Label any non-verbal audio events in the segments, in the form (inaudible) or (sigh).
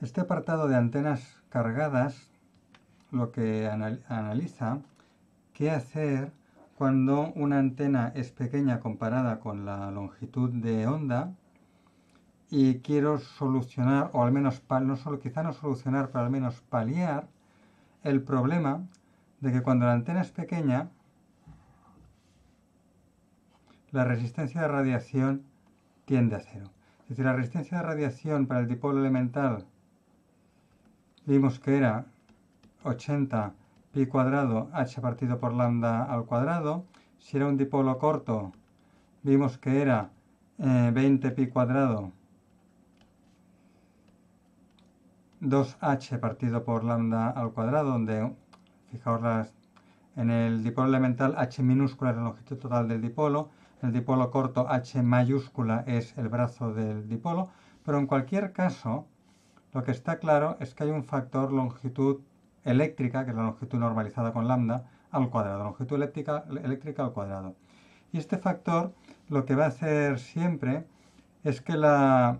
Este apartado de antenas cargadas lo que analiza qué hacer cuando una antena es pequeña comparada con la longitud de onda y quiero solucionar, o al menos, no solo, quizá no solucionar, pero al menos paliar el problema de que cuando la antena es pequeña, la resistencia de radiación tiende a cero. Es decir, la resistencia de radiación para el dipolo elemental vimos que era 80 pi cuadrado h partido por lambda al cuadrado. Si era un dipolo corto, vimos que era 20 eh, pi cuadrado 2h partido por lambda al cuadrado, donde, fijaos, en el dipolo elemental h minúscula es la longitud total del dipolo, el dipolo corto h mayúscula es el brazo del dipolo, pero en cualquier caso, lo que está claro es que hay un factor longitud eléctrica, que es la longitud normalizada con lambda, al cuadrado, longitud eléctrica, eléctrica al cuadrado. Y este factor lo que va a hacer siempre es que la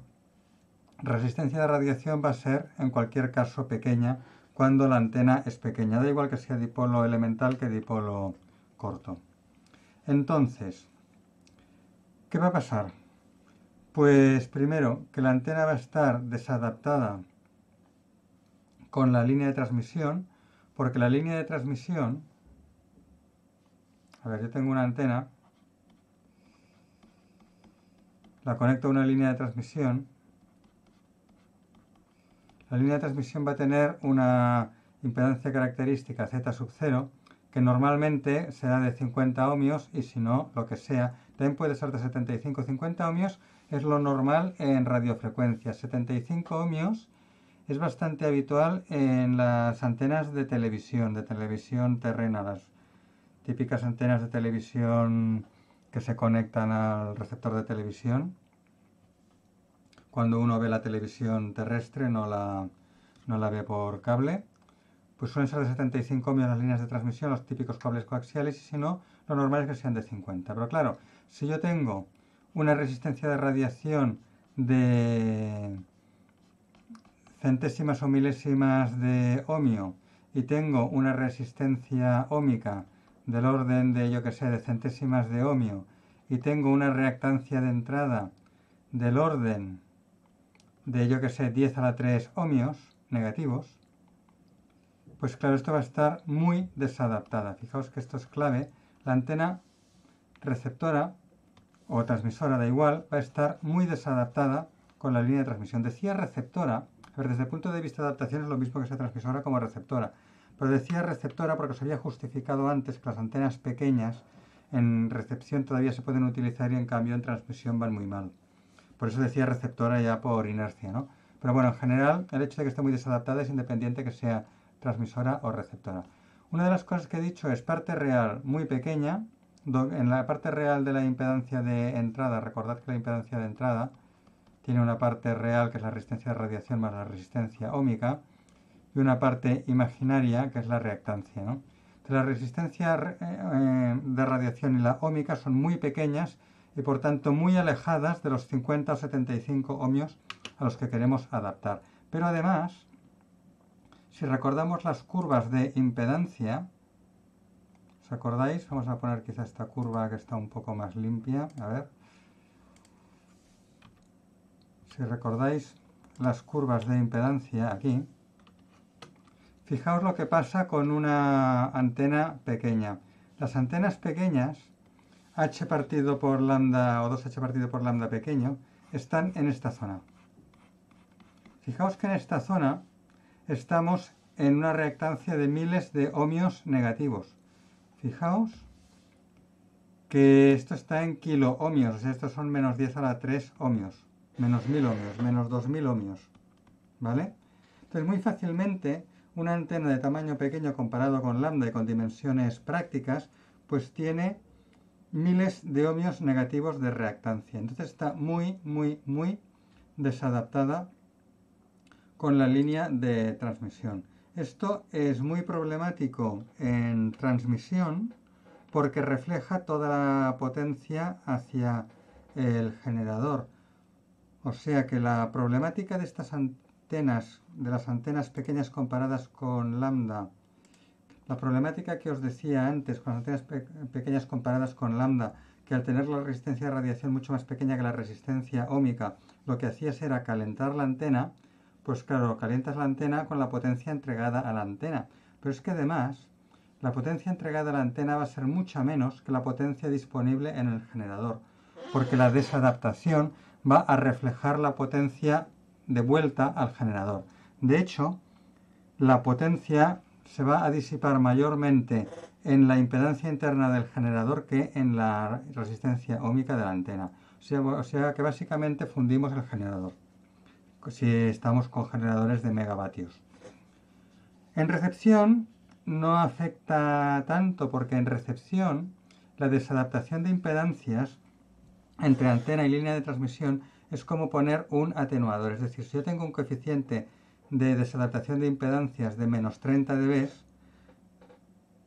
resistencia de radiación va a ser en cualquier caso pequeña cuando la antena es pequeña, da igual que sea dipolo elemental que dipolo corto. Entonces, ¿qué va a pasar? Pues primero, que la antena va a estar desadaptada con la línea de transmisión, porque la línea de transmisión, a ver, yo tengo una antena, la conecto a una línea de transmisión, la línea de transmisión va a tener una impedancia característica Z sub 0, que normalmente será de 50 ohmios y si no, lo que sea, también puede ser de 75 50 ohmios, es lo normal en radiofrecuencias. 75 ohmios es bastante habitual en las antenas de televisión, de televisión terrena, las típicas antenas de televisión que se conectan al receptor de televisión. Cuando uno ve la televisión terrestre, no la, no la ve por cable, pues suelen ser de 75 ohmios las líneas de transmisión, los típicos cables coaxiales, y si no, lo normal es que sean de 50. Pero claro, si yo tengo una resistencia de radiación de centésimas o milésimas de ohmio y tengo una resistencia ómica del orden de, yo que sé, de centésimas de ohmio y tengo una reactancia de entrada del orden de, yo que sé, 10 a la 3 ohmios negativos, pues claro, esto va a estar muy desadaptada. Fijaos que esto es clave. La antena receptora o transmisora, da igual, va a estar muy desadaptada con la línea de transmisión. Decía receptora desde el punto de vista de adaptación es lo mismo que sea transmisora como receptora. Pero decía receptora porque se había justificado antes que las antenas pequeñas en recepción todavía se pueden utilizar y en cambio en transmisión van muy mal. Por eso decía receptora ya por inercia, ¿no? Pero bueno, en general, el hecho de que esté muy desadaptada es independiente que sea transmisora o receptora. Una de las cosas que he dicho es parte real muy pequeña. En la parte real de la impedancia de entrada, recordad que la impedancia de entrada tiene una parte real que es la resistencia de radiación más la resistencia ómica y una parte imaginaria que es la reactancia. ¿no? La resistencia eh, eh, de radiación y la ómica son muy pequeñas y por tanto muy alejadas de los 50 o 75 ohmios a los que queremos adaptar. Pero además, si recordamos las curvas de impedancia, ¿os acordáis? Vamos a poner quizá esta curva que está un poco más limpia. A ver, si recordáis las curvas de impedancia aquí, fijaos lo que pasa con una antena pequeña. Las antenas pequeñas, h partido por lambda o 2h partido por lambda pequeño, están en esta zona. Fijaos que en esta zona estamos en una reactancia de miles de ohmios negativos. Fijaos que esto está en kilo ohmios, o sea, estos son menos 10 a la 3 ohmios menos 1000 ohmios, menos 2000 ohmios. ¿Vale? Entonces, muy fácilmente, una antena de tamaño pequeño comparado con lambda y con dimensiones prácticas, pues tiene miles de ohmios negativos de reactancia. Entonces está muy, muy, muy desadaptada con la línea de transmisión. Esto es muy problemático en transmisión porque refleja toda la potencia hacia el generador. O sea que la problemática de estas antenas, de las antenas pequeñas comparadas con lambda, la problemática que os decía antes con las antenas pequeñas comparadas con lambda, que al tener la resistencia de radiación mucho más pequeña que la resistencia ómica, lo que hacías era calentar la antena, pues claro, calientas la antena con la potencia entregada a la antena. Pero es que además, la potencia entregada a la antena va a ser mucha menos que la potencia disponible en el generador, porque la desadaptación va a reflejar la potencia de vuelta al generador. De hecho, la potencia se va a disipar mayormente en la impedancia interna del generador que en la resistencia ómica de la antena. O sea, que básicamente fundimos el generador, si estamos con generadores de megavatios. En recepción no afecta tanto porque en recepción la desadaptación de impedancias entre antena y línea de transmisión es como poner un atenuador. Es decir, si yo tengo un coeficiente de desadaptación de impedancias de menos 30 dB,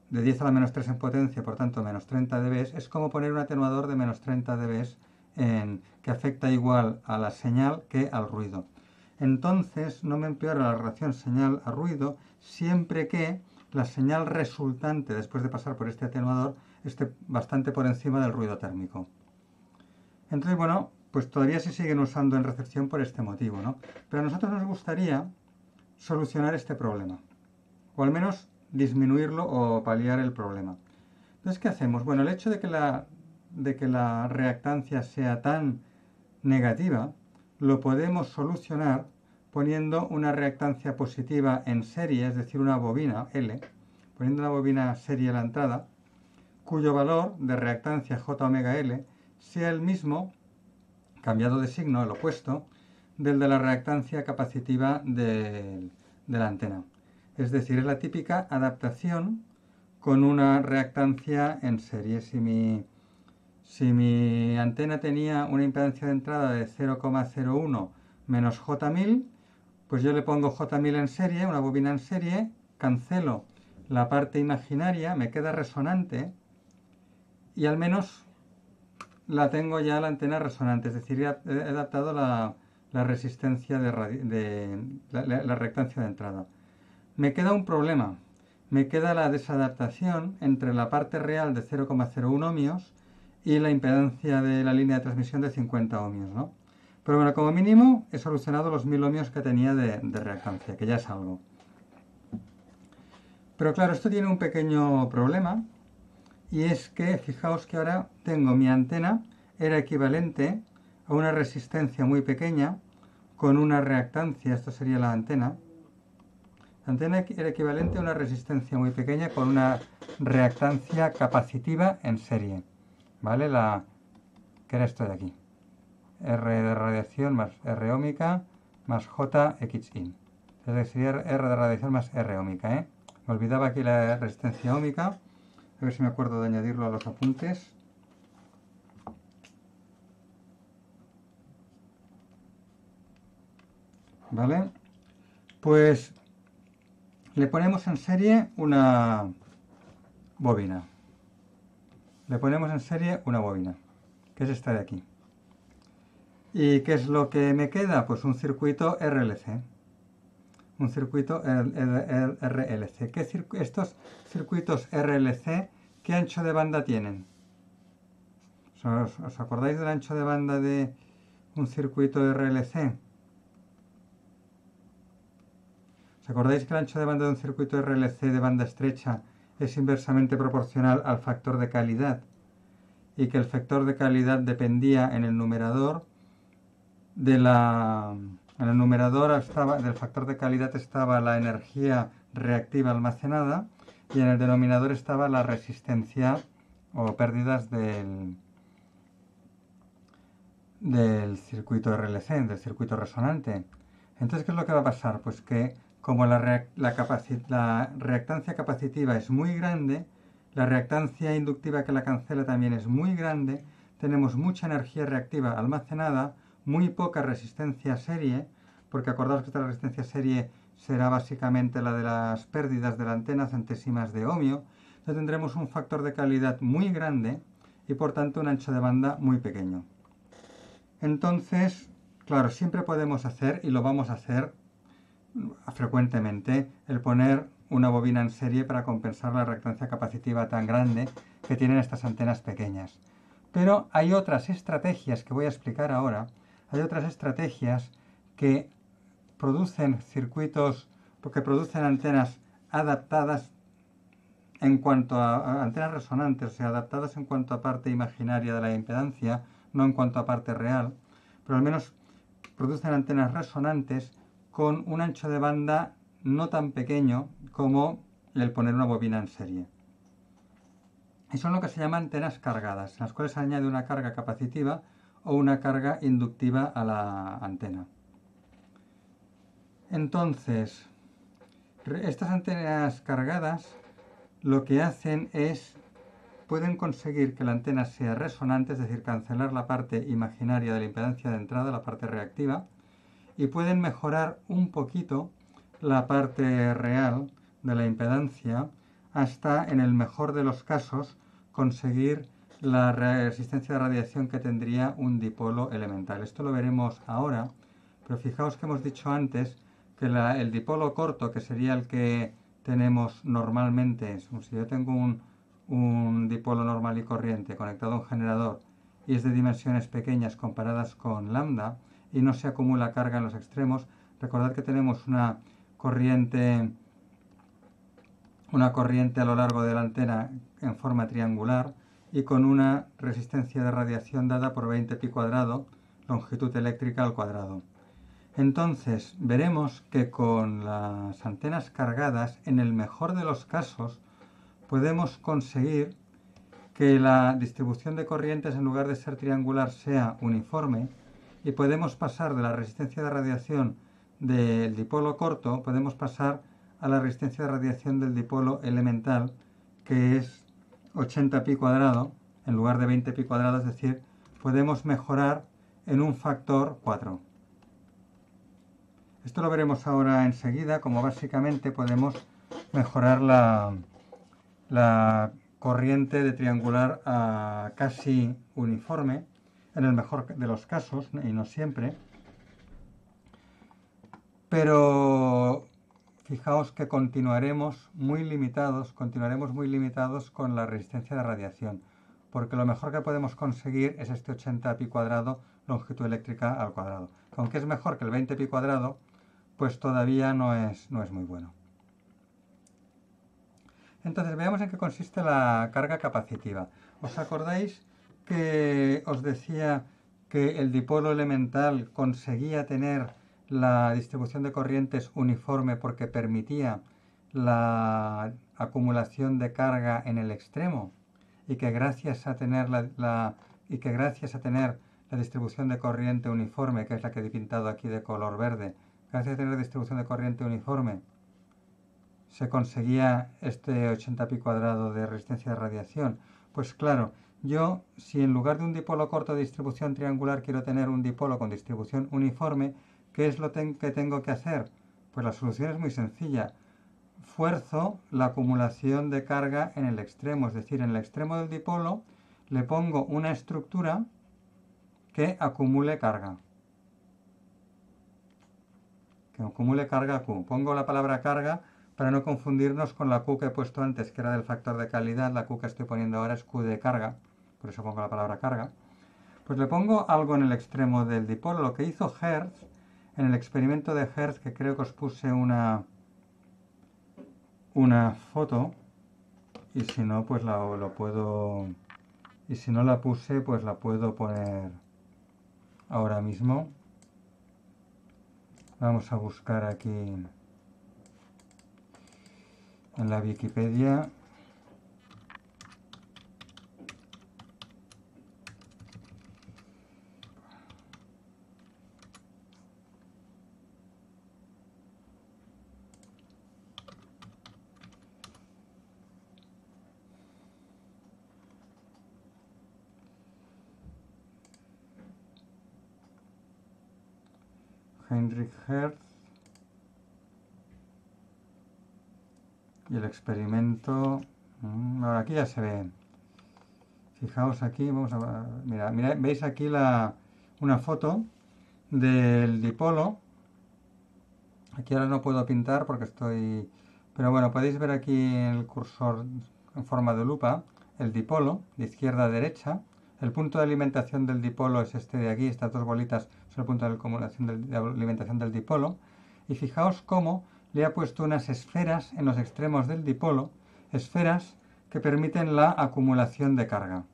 de 10 a la menos 3 en potencia, por tanto menos 30 dB, es como poner un atenuador de menos 30 dB en, que afecta igual a la señal que al ruido. Entonces no me empeora la relación señal a ruido siempre que la señal resultante después de pasar por este atenuador esté bastante por encima del ruido térmico. Entonces, bueno, pues todavía se siguen usando en recepción por este motivo, ¿no? Pero a nosotros nos gustaría solucionar este problema, o al menos disminuirlo o paliar el problema. Entonces, ¿qué hacemos? Bueno, el hecho de que la, de que la reactancia sea tan negativa, lo podemos solucionar poniendo una reactancia positiva en serie, es decir, una bobina L, poniendo una bobina serie a la entrada, cuyo valor de reactancia J omega L sea el mismo, cambiado de signo, el opuesto, del de la reactancia capacitiva de, la antena. Es decir, es la típica adaptación con una reactancia en serie. Si mi, si mi antena tenía una impedancia de entrada de 0,01 menos J1000, pues yo le pongo J1000 en serie, una bobina en serie, cancelo la parte imaginaria, me queda resonante y al menos la tengo ya la antena resonante, es decir, he adaptado la, la resistencia de, la, reactancia de entrada. Me queda un problema. Me queda la desadaptación entre la parte real de 0,01 ohmios y la impedancia de la línea de transmisión de 50 ohmios, ¿no? Pero bueno, como mínimo he solucionado los 1000 ohmios que tenía de, reactancia, que ya es algo. Pero claro, esto tiene un pequeño problema y es que fijaos que ahora tengo mi antena, era equivalente a una resistencia muy pequeña con una reactancia, esto sería la antena. La antena era equivalente a una resistencia muy pequeña con una reactancia capacitiva en serie. ¿Vale? La, que era esto de aquí. R de radiación más R ómica más J in. Entonces sería R de radiación más R ómica. ¿eh? Me olvidaba aquí la resistencia ómica. A ver si me acuerdo de añadirlo a los apuntes. ¿Vale? Pues le ponemos en serie una bobina. Le ponemos en serie una bobina, que es esta de aquí. ¿Y qué es lo que me queda? Pues un circuito RLC. Un circuito RLC. ¿Qué estos circuitos RLC, ¿qué ancho de banda tienen? ¿Os acordáis del ancho de banda de un circuito RLC? ¿Os acordáis que el ancho de banda de un circuito RLC de banda estrecha es inversamente proporcional al factor de calidad? Y que el factor de calidad dependía en el numerador de la... En el numerador estaba, del factor de calidad estaba la energía reactiva almacenada y en el denominador estaba la resistencia o pérdidas del, del circuito RLC, del circuito resonante. Entonces, ¿qué es lo que va a pasar? Pues que como la, reactancia capacitiva es muy grande, la reactancia inductiva que la cancela también es muy grande, tenemos mucha energía reactiva almacenada, muy poca resistencia serie, porque acordaos que esta resistencia serie será básicamente la de las pérdidas de la antena centésimas de ohmio, entonces tendremos un factor de calidad muy grande y por tanto un ancho de banda muy pequeño. Entonces, claro, siempre podemos hacer, y lo vamos a hacer, frecuentemente el poner una bobina en serie para compensar la reactancia capacitiva tan grande que tienen estas antenas pequeñas. Pero hay otras estrategias que voy a explicar ahora, hay otras estrategias que producen circuitos, porque producen antenas adaptadas en cuanto a, antenas resonantes, o sea, adaptadas en cuanto a parte imaginaria de la impedancia, no en cuanto a parte real, pero al menos producen antenas resonantes con un ancho de banda no tan pequeño como el poner una bobina en serie. Y son lo que se llaman antenas cargadas, en las cuales se añade una carga capacitiva o una carga inductiva a la antena. Entonces, estas antenas cargadas lo que hacen es, pueden conseguir que la antena sea resonante, es decir, cancelar la parte imaginaria de la impedancia de entrada, la parte reactiva, y pueden mejorar un poquito la parte real de la impedancia hasta, en el mejor de los casos, conseguir la resistencia de radiación que tendría un dipolo elemental. Esto lo veremos ahora, pero fijaos que hemos dicho antes que el dipolo corto, que sería el que tenemos normalmente, si yo tengo un, un dipolo normal y corriente conectado a un generador y es de dimensiones pequeñas comparadas con lambda y no se acumula carga en los extremos, recordad que tenemos una corriente una corriente a lo largo de la antena en forma triangular y con una resistencia de radiación dada por 20 pi cuadrado, longitud eléctrica al cuadrado. Entonces, veremos que con las antenas cargadas, en el mejor de los casos, podemos conseguir que la distribución de corrientes en lugar de ser triangular sea uniforme y podemos pasar de la resistencia de radiación del dipolo corto, podemos pasar a la resistencia de radiación del dipolo elemental, que es 80 pi cuadrado, en lugar de 20 pi cuadrado, es decir, podemos mejorar en un factor 4. Esto lo veremos ahora enseguida, como básicamente podemos mejorar la, la corriente de triangular a casi uniforme, en el mejor de los casos, y no siempre. Pero fijaos que continuaremos muy limitados, continuaremos muy limitados con la resistencia de radiación, porque lo mejor que podemos conseguir es este 80 pi cuadrado longitud eléctrica al cuadrado. Aunque es mejor que el 20 pi cuadrado, pues todavía no es, no es muy bueno. Entonces veamos en qué consiste la carga capacitiva. ¿Os acordáis que os decía que el dipolo elemental conseguía tener la distribución de corrientes uniforme porque permitía la acumulación de carga en el extremo y que gracias a tener la, y que gracias a tener la distribución de corriente uniforme, que es la que he pintado aquí de color verde, gracias a tener distribución de corriente uniforme, se conseguía este 80 pi cuadrado de resistencia de radiación. Pues claro, yo si en lugar de un dipolo corto de distribución triangular quiero tener un dipolo con distribución uniforme, ¿qué es lo que tengo que hacer? Pues la solución es muy sencilla. Fuerzo la acumulación de carga en el extremo, es decir, en el extremo del dipolo le pongo una estructura que acumule carga que acumule carga Q. Pongo la palabra carga para no confundirnos con la Q que he puesto antes, que era del factor de calidad. La Q que estoy poniendo ahora es Q de carga, por eso pongo la palabra carga. Pues le pongo algo en el extremo del dipolo. Lo que hizo Hertz, en el experimento de Hertz, que creo que os puse una, una foto, y si no, pues lo puedo... Y si no la puse, pues la puedo poner ahora mismo. Vamos a buscar aquí en la Wikipedia Heinrich Hertz y el experimento mm, ahora aquí ya se ve fijaos aquí vamos a mira, mira veis aquí la una foto del dipolo Aquí ahora no puedo pintar porque estoy... Pero bueno, podéis ver aquí el cursor en forma de lupa el dipolo de izquierda a derecha. El punto de alimentación del dipolo es este de aquí, estas dos bolitas son el punto de alimentación del dipolo. Y fijaos cómo le ha puesto unas esferas en los extremos del dipolo, esferas que permiten la acumulación de carga.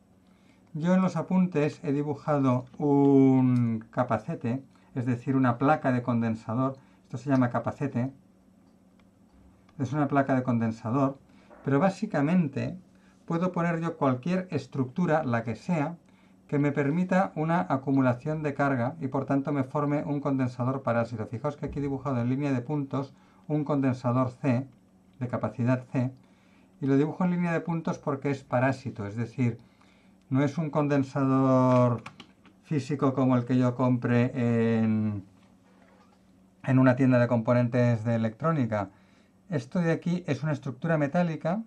Yo en los apuntes he dibujado un capacete, es decir, una placa de condensador. Esto se llama capacete. Es una placa de condensador, pero básicamente puedo poner yo cualquier estructura, la que sea, que me permita una acumulación de carga y por tanto me forme un condensador parásito. Fijaos que aquí he dibujado en línea de puntos un condensador C, de capacidad C, y lo dibujo en línea de puntos porque es parásito, es decir, no es un condensador físico como el que yo compre en, en una tienda de componentes de electrónica. Esto de aquí es una estructura metálica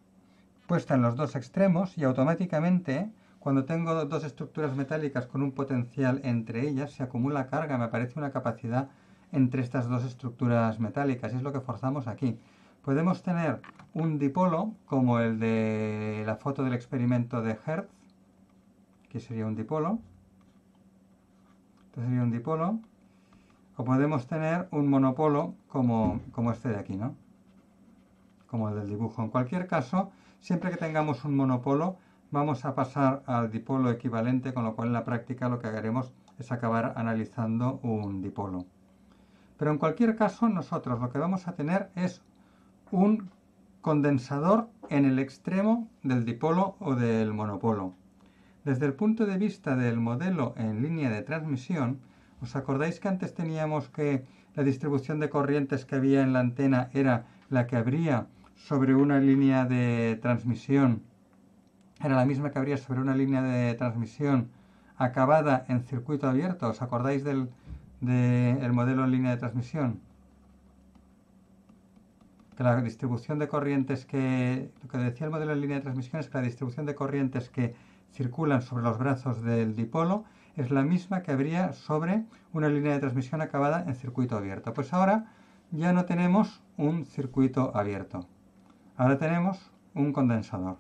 puesta en los dos extremos y automáticamente cuando tengo dos estructuras metálicas con un potencial entre ellas se acumula carga, me aparece una capacidad entre estas dos estructuras metálicas y es lo que forzamos aquí. Podemos tener un dipolo como el de la foto del experimento de Hertz, que sería un dipolo. Este sería un dipolo. O podemos tener un monopolo como, como este de aquí, ¿no? Como el del dibujo. En cualquier caso, siempre que tengamos un monopolo, vamos a pasar al dipolo equivalente, con lo cual en la práctica lo que haremos es acabar analizando un dipolo. Pero en cualquier caso, nosotros lo que vamos a tener es un condensador en el extremo del dipolo o del monopolo. Desde el punto de vista del modelo en línea de transmisión, ¿os acordáis que antes teníamos que la distribución de corrientes que había en la antena era la que habría sobre una línea de transmisión? Era la misma que habría sobre una línea de transmisión acabada en circuito abierto. ¿Os acordáis del, del modelo en línea de transmisión? Que la distribución de corrientes que... Lo que decía el modelo en línea de transmisión es que la distribución de corrientes que circulan sobre los brazos del dipolo es la misma que habría sobre una línea de transmisión acabada en circuito abierto. Pues ahora ya no tenemos un circuito abierto. Ahora tenemos un condensador.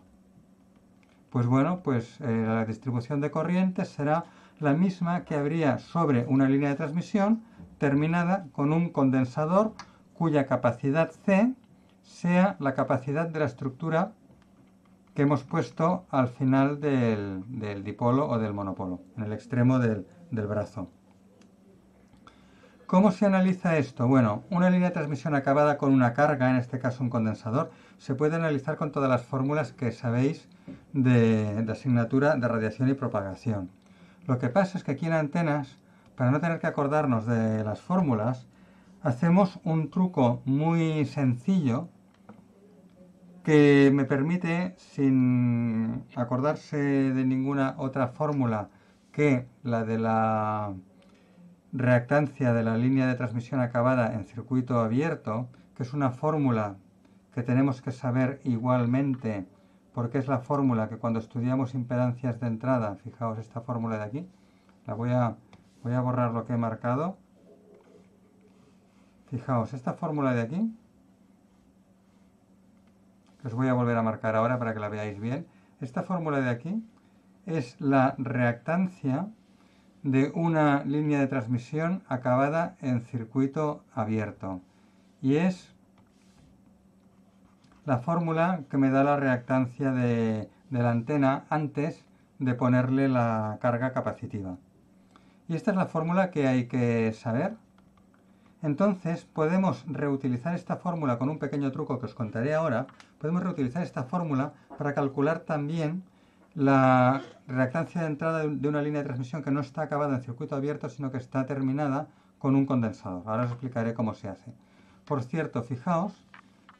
Pues bueno, pues eh, la distribución de corrientes será la misma que habría sobre una línea de transmisión terminada con un condensador cuya capacidad C sea la capacidad de la estructura que hemos puesto al final del, dipolo o del monopolo, en el extremo del brazo. ¿Cómo se analiza esto? Bueno, una línea de transmisión acabada con una carga, en este caso un condensador, se puede analizar con todas las fórmulas que sabéis de, asignatura de radiación y propagación. Lo que pasa es que aquí en antenas, para no tener que acordarnos de las fórmulas, hacemos un truco muy sencillo que me permite, sin acordarse de ninguna otra fórmula que la de la reactancia de la línea de transmisión acabada en circuito abierto, que es una fórmula que tenemos que saber igualmente, porque es la fórmula que cuando estudiamos impedancias de entrada, fijaos esta fórmula de aquí, la voy a, voy a borrar lo que he marcado. Fijaos, esta fórmula de aquí os voy a volver a marcar ahora para que la veáis bien. Esta fórmula de aquí es la reactancia de una línea de transmisión acabada en circuito abierto. Y es la fórmula que me da la reactancia de, la antena antes de ponerle la carga capacitiva. Y esta es la fórmula que hay que saber entonces podemos reutilizar esta fórmula con un pequeño truco que os contaré ahora. Podemos reutilizar esta fórmula para calcular también la reactancia de entrada de una línea de transmisión que no está acabada en circuito abierto, sino que está terminada con un condensador. Ahora os explicaré cómo se hace. Por cierto, fijaos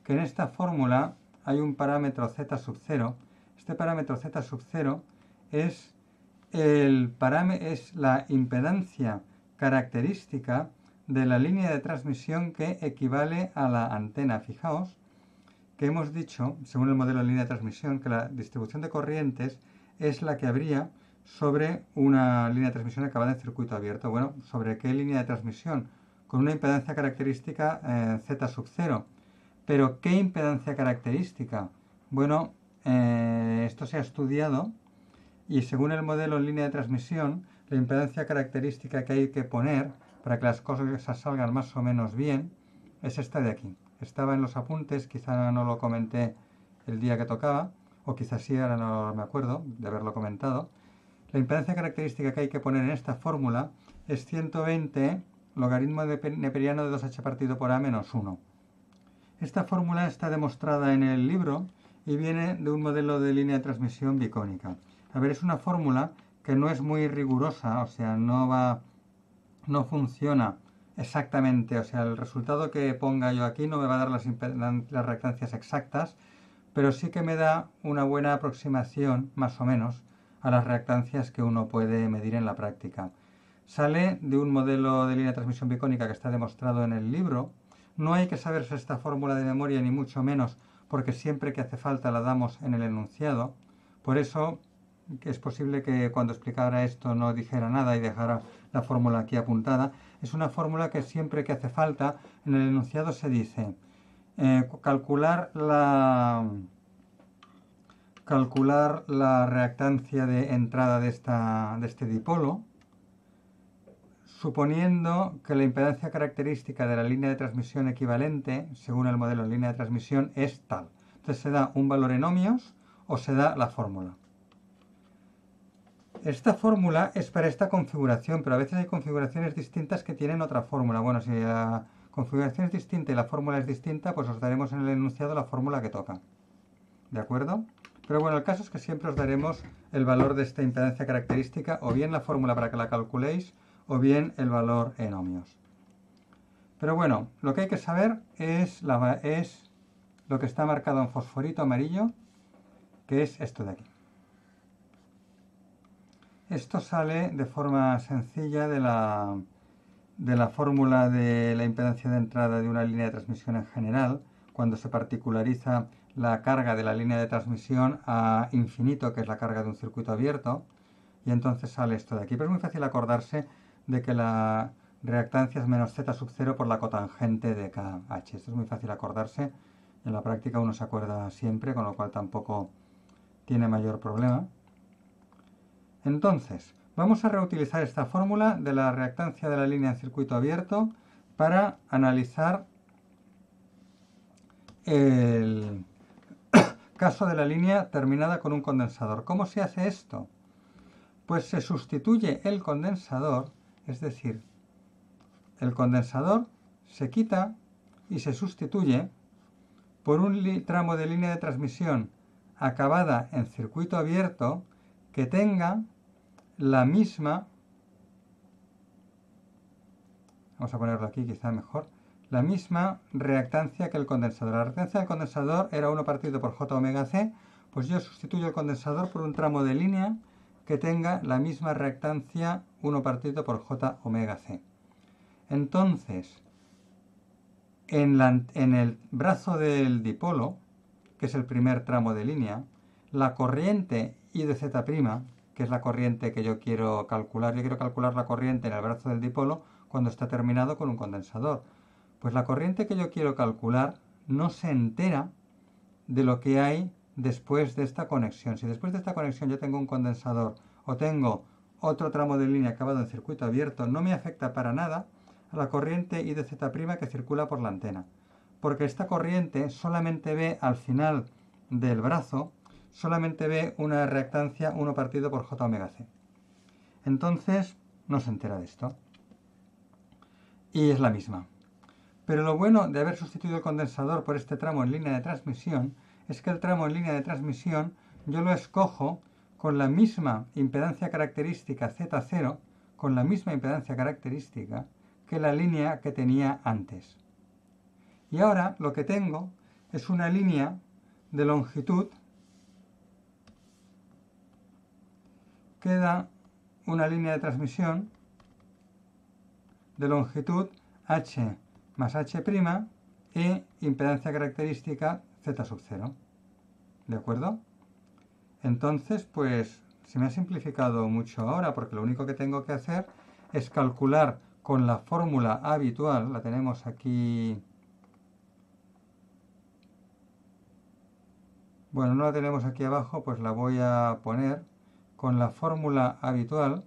que en esta fórmula hay un parámetro z sub 0. Este parámetro z sub 0 es, el es la impedancia característica de la línea de transmisión que equivale a la antena. Fijaos que hemos dicho, según el modelo de línea de transmisión, que la distribución de corrientes es la que habría sobre una línea de transmisión acabada en circuito abierto. Bueno, ¿sobre qué línea de transmisión? con una impedancia característica eh, Z sub 0. Pero, ¿qué impedancia característica? Bueno, eh, esto se ha estudiado y según el modelo en línea de transmisión, la impedancia característica que hay que poner para que las cosas salgan más o menos bien es esta de aquí. Estaba en los apuntes, quizá no lo comenté el día que tocaba, o quizás sí, ahora no me acuerdo de haberlo comentado. La impedancia característica que hay que poner en esta fórmula es 120 logaritmo de neperiano de 2h partido por a menos 1. Esta fórmula está demostrada en el libro y viene de un modelo de línea de transmisión bicónica. A ver, es una fórmula que no es muy rigurosa, o sea, no va, no funciona exactamente, o sea, el resultado que ponga yo aquí no me va a dar las, las reactancias exactas, pero sí que me da una buena aproximación, más o menos, a las reactancias que uno puede medir en la práctica. Sale de un modelo de línea de transmisión bicónica que está demostrado en el libro. No hay que saberse esta fórmula de memoria, ni mucho menos, porque siempre que hace falta la damos en el enunciado. Por eso es posible que cuando explicara esto no dijera nada y dejara la fórmula aquí apuntada. Es una fórmula que siempre que hace falta en el enunciado se dice eh, calcular la calcular la reactancia de entrada de, esta, de este dipolo suponiendo que la impedancia característica de la línea de transmisión equivalente, según el modelo de línea de transmisión, es tal. Entonces se da un valor en ohmios o se da la fórmula. Esta fórmula es para esta configuración, pero a veces hay configuraciones distintas que tienen otra fórmula. Bueno, si la configuración es distinta y la fórmula es distinta, pues os daremos en el enunciado la fórmula que toca. ¿De acuerdo? Pero bueno, el caso es que siempre os daremos el valor de esta impedancia característica o bien la fórmula para que la calculéis o bien el valor en ohmios. Pero bueno, lo que hay que saber es, lo que está marcado en fosforito amarillo, que es esto de aquí. Esto sale de forma sencilla de la, de la fórmula de la impedancia de entrada de una línea de transmisión en general, cuando se particulariza la carga de la línea de transmisión a infinito, que es la carga de un circuito abierto, y entonces sale esto de aquí. Pero es muy fácil acordarse de que la reactancia es menos z sub 0 por la cotangente de KH. Esto es muy fácil acordarse. En la práctica uno se acuerda siempre, con lo cual tampoco tiene mayor problema. Entonces, vamos a reutilizar esta fórmula de la reactancia de la línea en circuito abierto para analizar el (coughs) caso de la línea terminada con un condensador. ¿Cómo se hace esto? Pues se sustituye el condensador es decir, el condensador se quita y se sustituye por un tramo de línea de transmisión acabada en circuito abierto que tenga la misma, vamos a ponerlo aquí quizá mejor, la misma reactancia que el condensador. La reactancia del condensador era 1 partido por J omega C, pues yo sustituyo el condensador por un tramo de línea que tenga la misma reactancia 1 partido por J omega C. Entonces, en, en, el brazo del dipolo, que es el primer tramo de línea, la corriente I de Z', que es la corriente que yo quiero calcular, yo quiero calcular la corriente en el brazo del dipolo cuando está terminado con un condensador. Pues la corriente que yo quiero calcular no se entera de lo que hay después de esta conexión. Si después de esta conexión yo tengo un condensador o tengo otro tramo de línea acabado en circuito abierto, no me afecta para nada a la corriente I de Z' que circula por la antena. Porque esta corriente solamente ve al final del brazo, solamente ve una reactancia 1 partido por J omega C. Entonces, no se entera de esto. Y es la misma. Pero lo bueno de haber sustituido el condensador por este tramo en línea de transmisión es que el tramo en línea de transmisión yo lo escojo con la misma impedancia característica Z0, con la misma impedancia característica que la línea que tenía antes. Y ahora lo que tengo es una línea de longitud que da una línea de transmisión de longitud h más h' e impedancia característica z sub 0. ¿De acuerdo? Entonces, pues se me ha simplificado mucho ahora porque lo único que tengo que hacer es calcular con la fórmula habitual, la tenemos aquí... Bueno, no la tenemos aquí abajo, pues la voy a poner con la fórmula habitual.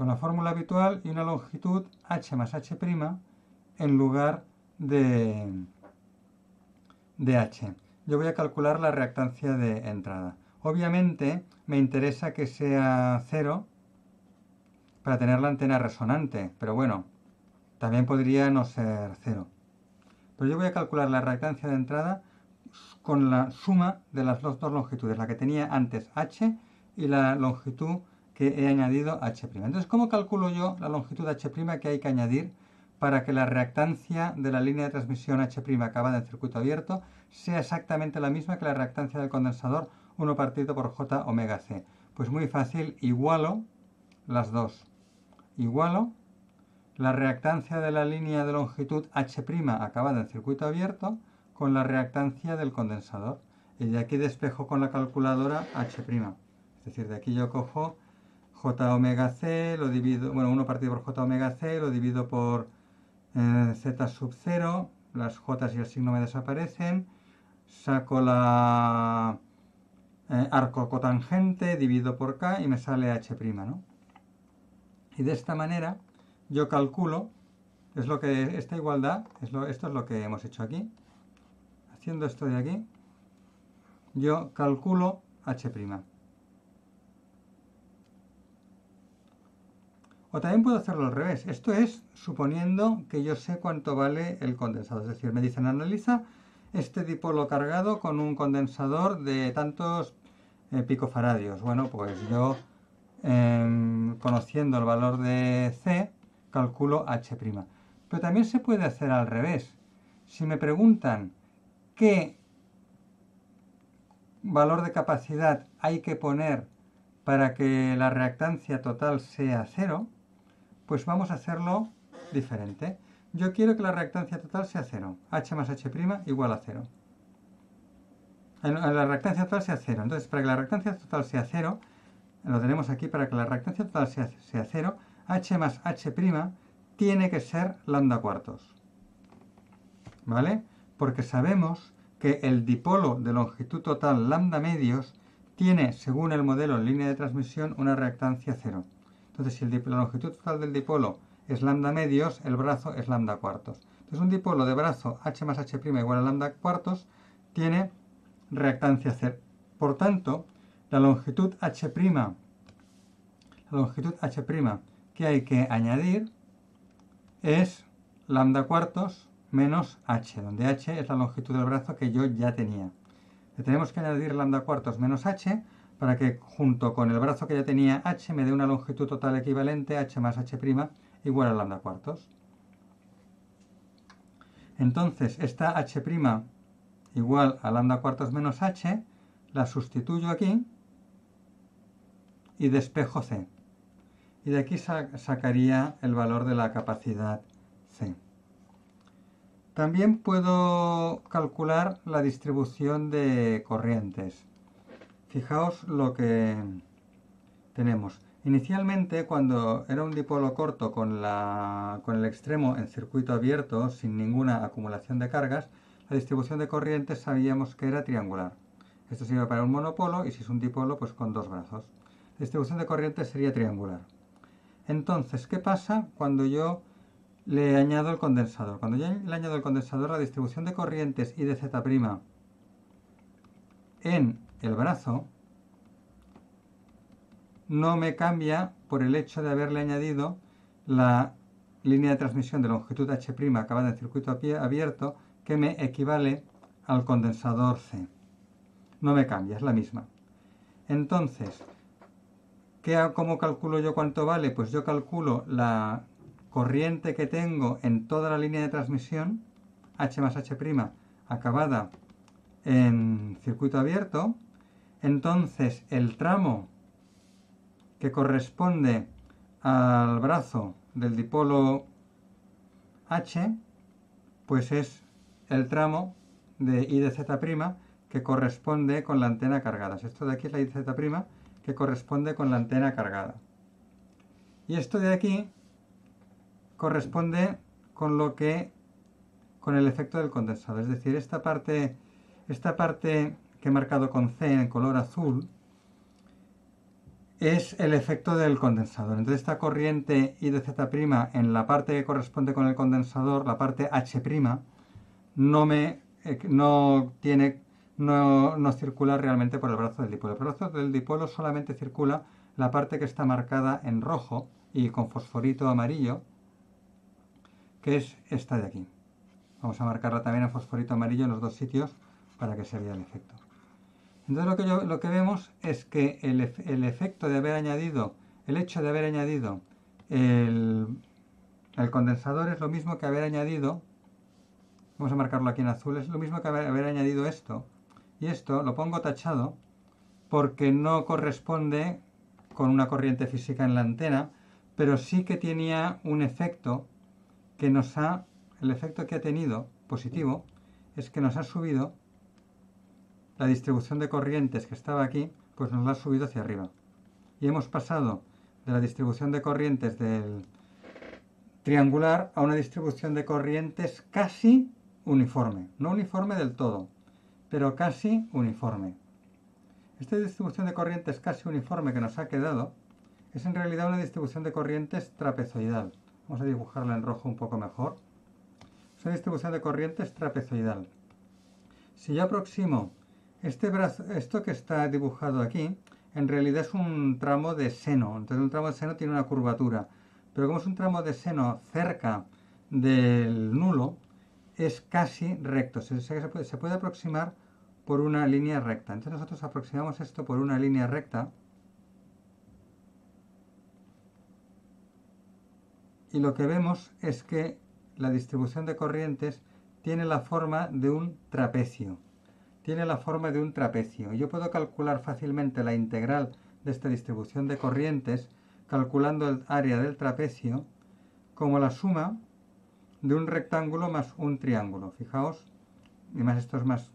Con la fórmula habitual y una longitud h más h' en lugar de, de h. Yo voy a calcular la reactancia de entrada. Obviamente me interesa que sea 0 para tener la antena resonante, pero bueno, también podría no ser 0. Pero yo voy a calcular la reactancia de entrada con la suma de las dos longitudes, la que tenía antes h y la longitud que he añadido h'. Entonces, ¿cómo calculo yo la longitud h' que hay que añadir para que la reactancia de la línea de transmisión h' acabada en circuito abierto sea exactamente la misma que la reactancia del condensador 1 partido por j omega c? Pues muy fácil, igualo las dos. Igualo la reactancia de la línea de longitud h' acabada en circuito abierto con la reactancia del condensador. Y de aquí despejo con la calculadora h'. Es decir, de aquí yo cojo j omega c, lo divido, bueno, 1 partido por j omega c, lo divido por eh, z sub 0, las j y el signo me desaparecen, saco la eh, arco cotangente, divido por k y me sale h', ¿no? Y de esta manera yo calculo, es lo que esta igualdad, es lo, esto es lo que hemos hecho aquí, haciendo esto de aquí, yo calculo h'. O también puedo hacerlo al revés. Esto es suponiendo que yo sé cuánto vale el condensador. Es decir, me dicen analiza este dipolo cargado con un condensador de tantos eh, picofaradios. Bueno, pues yo, em, conociendo el valor de C, calculo H'. Pero también se puede hacer al revés. Si me preguntan qué valor de capacidad hay que poner para que la reactancia total sea cero, pues vamos a hacerlo diferente. Yo quiero que la reactancia total sea 0. H más H' igual a 0. La reactancia total sea 0. Entonces, para que la reactancia total sea 0, lo tenemos aquí, para que la reactancia total sea, 0, H más H' tiene que ser lambda cuartos. ¿Vale? Porque sabemos que el dipolo de longitud total lambda medios tiene, según el modelo en línea de transmisión, una reactancia 0. Entonces, si la longitud total del dipolo es lambda medios, el brazo es lambda cuartos. Entonces, un dipolo de brazo h más h' igual a lambda cuartos tiene reactancia C. Por tanto, la longitud h', la longitud h' que hay que añadir es lambda cuartos menos h, donde h es la longitud del brazo que yo ya tenía. Le tenemos que añadir lambda cuartos menos h para que junto con el brazo que ya tenía h me dé una longitud total equivalente h más h' igual a lambda cuartos. Entonces, esta h' igual a lambda cuartos menos h, la sustituyo aquí y despejo c. Y de aquí sacaría el valor de la capacidad c. También puedo calcular la distribución de corrientes. Fijaos lo que tenemos. Inicialmente, cuando era un dipolo corto con, el extremo en circuito abierto, sin ninguna acumulación de cargas, la distribución de corrientes sabíamos que era triangular. Esto sirve para un monopolo y si es un dipolo, pues con dos brazos. La distribución de corrientes sería triangular. Entonces, ¿qué pasa cuando yo le añado el condensador? Cuando yo le añado el condensador, la distribución de corrientes y de Z' en el brazo no me cambia por el hecho de haberle añadido la línea de transmisión de longitud H' acabada en circuito abierto que me equivale al condensador C. No me cambia, es la misma. Entonces, ¿qué, ¿cómo calculo yo cuánto vale? Pues yo calculo la corriente que tengo en toda la línea de transmisión, H más H' acabada en circuito abierto, entonces el tramo que corresponde al brazo del dipolo H, pues es el tramo de I de Z' que corresponde con la antena cargada. Esto de aquí es la I de Z' que corresponde con la antena cargada. Y esto de aquí corresponde con lo que con el efecto del condensador. Es decir, esta parte, esta parte que he marcado con C en color azul es el efecto del condensador. Entonces esta corriente I de Z' en la parte que corresponde con el condensador, la parte H', no me eh, no tiene no, no circula realmente por el brazo del dipolo. El brazo del dipolo solamente circula la parte que está marcada en rojo y con fosforito amarillo, que es esta de aquí. Vamos a marcarla también en fosforito amarillo en los dos sitios para que se vea el efecto. Entonces lo que, lo que vemos es que el, efecto de haber añadido, el hecho de haber añadido el, el, condensador es lo mismo que haber añadido, vamos a marcarlo aquí en azul, es lo mismo que haber, haber añadido esto. Y esto lo pongo tachado porque no corresponde con una corriente física en la antena, pero sí que tenía un efecto que nos ha el efecto que ha tenido positivo es que nos ha subido la distribución de corrientes que estaba aquí, pues nos la ha subido hacia arriba. Y hemos pasado de la distribución de corrientes del triangular a una distribución de corrientes casi uniforme. No uniforme del todo, pero casi uniforme. Esta distribución de corrientes casi uniforme que nos ha quedado es en realidad una distribución de corrientes trapezoidal. Vamos a dibujarla en rojo un poco mejor. Es una distribución de corrientes trapezoidal. Si yo aproximo este brazo, esto que está dibujado aquí, en realidad es un tramo de seno. Entonces un tramo de seno tiene una curvatura. Pero como es un tramo de seno cerca del nulo, es casi recto. Se, puede, se puede aproximar por una línea recta. Entonces nosotros aproximamos esto por una línea recta. Y lo que vemos es que la distribución de corrientes tiene la forma de un trapecio. Tiene la forma de un trapecio. Yo puedo calcular fácilmente la integral de esta distribución de corrientes calculando el área del trapecio como la suma de un rectángulo más un triángulo. Fijaos, y más esto es más,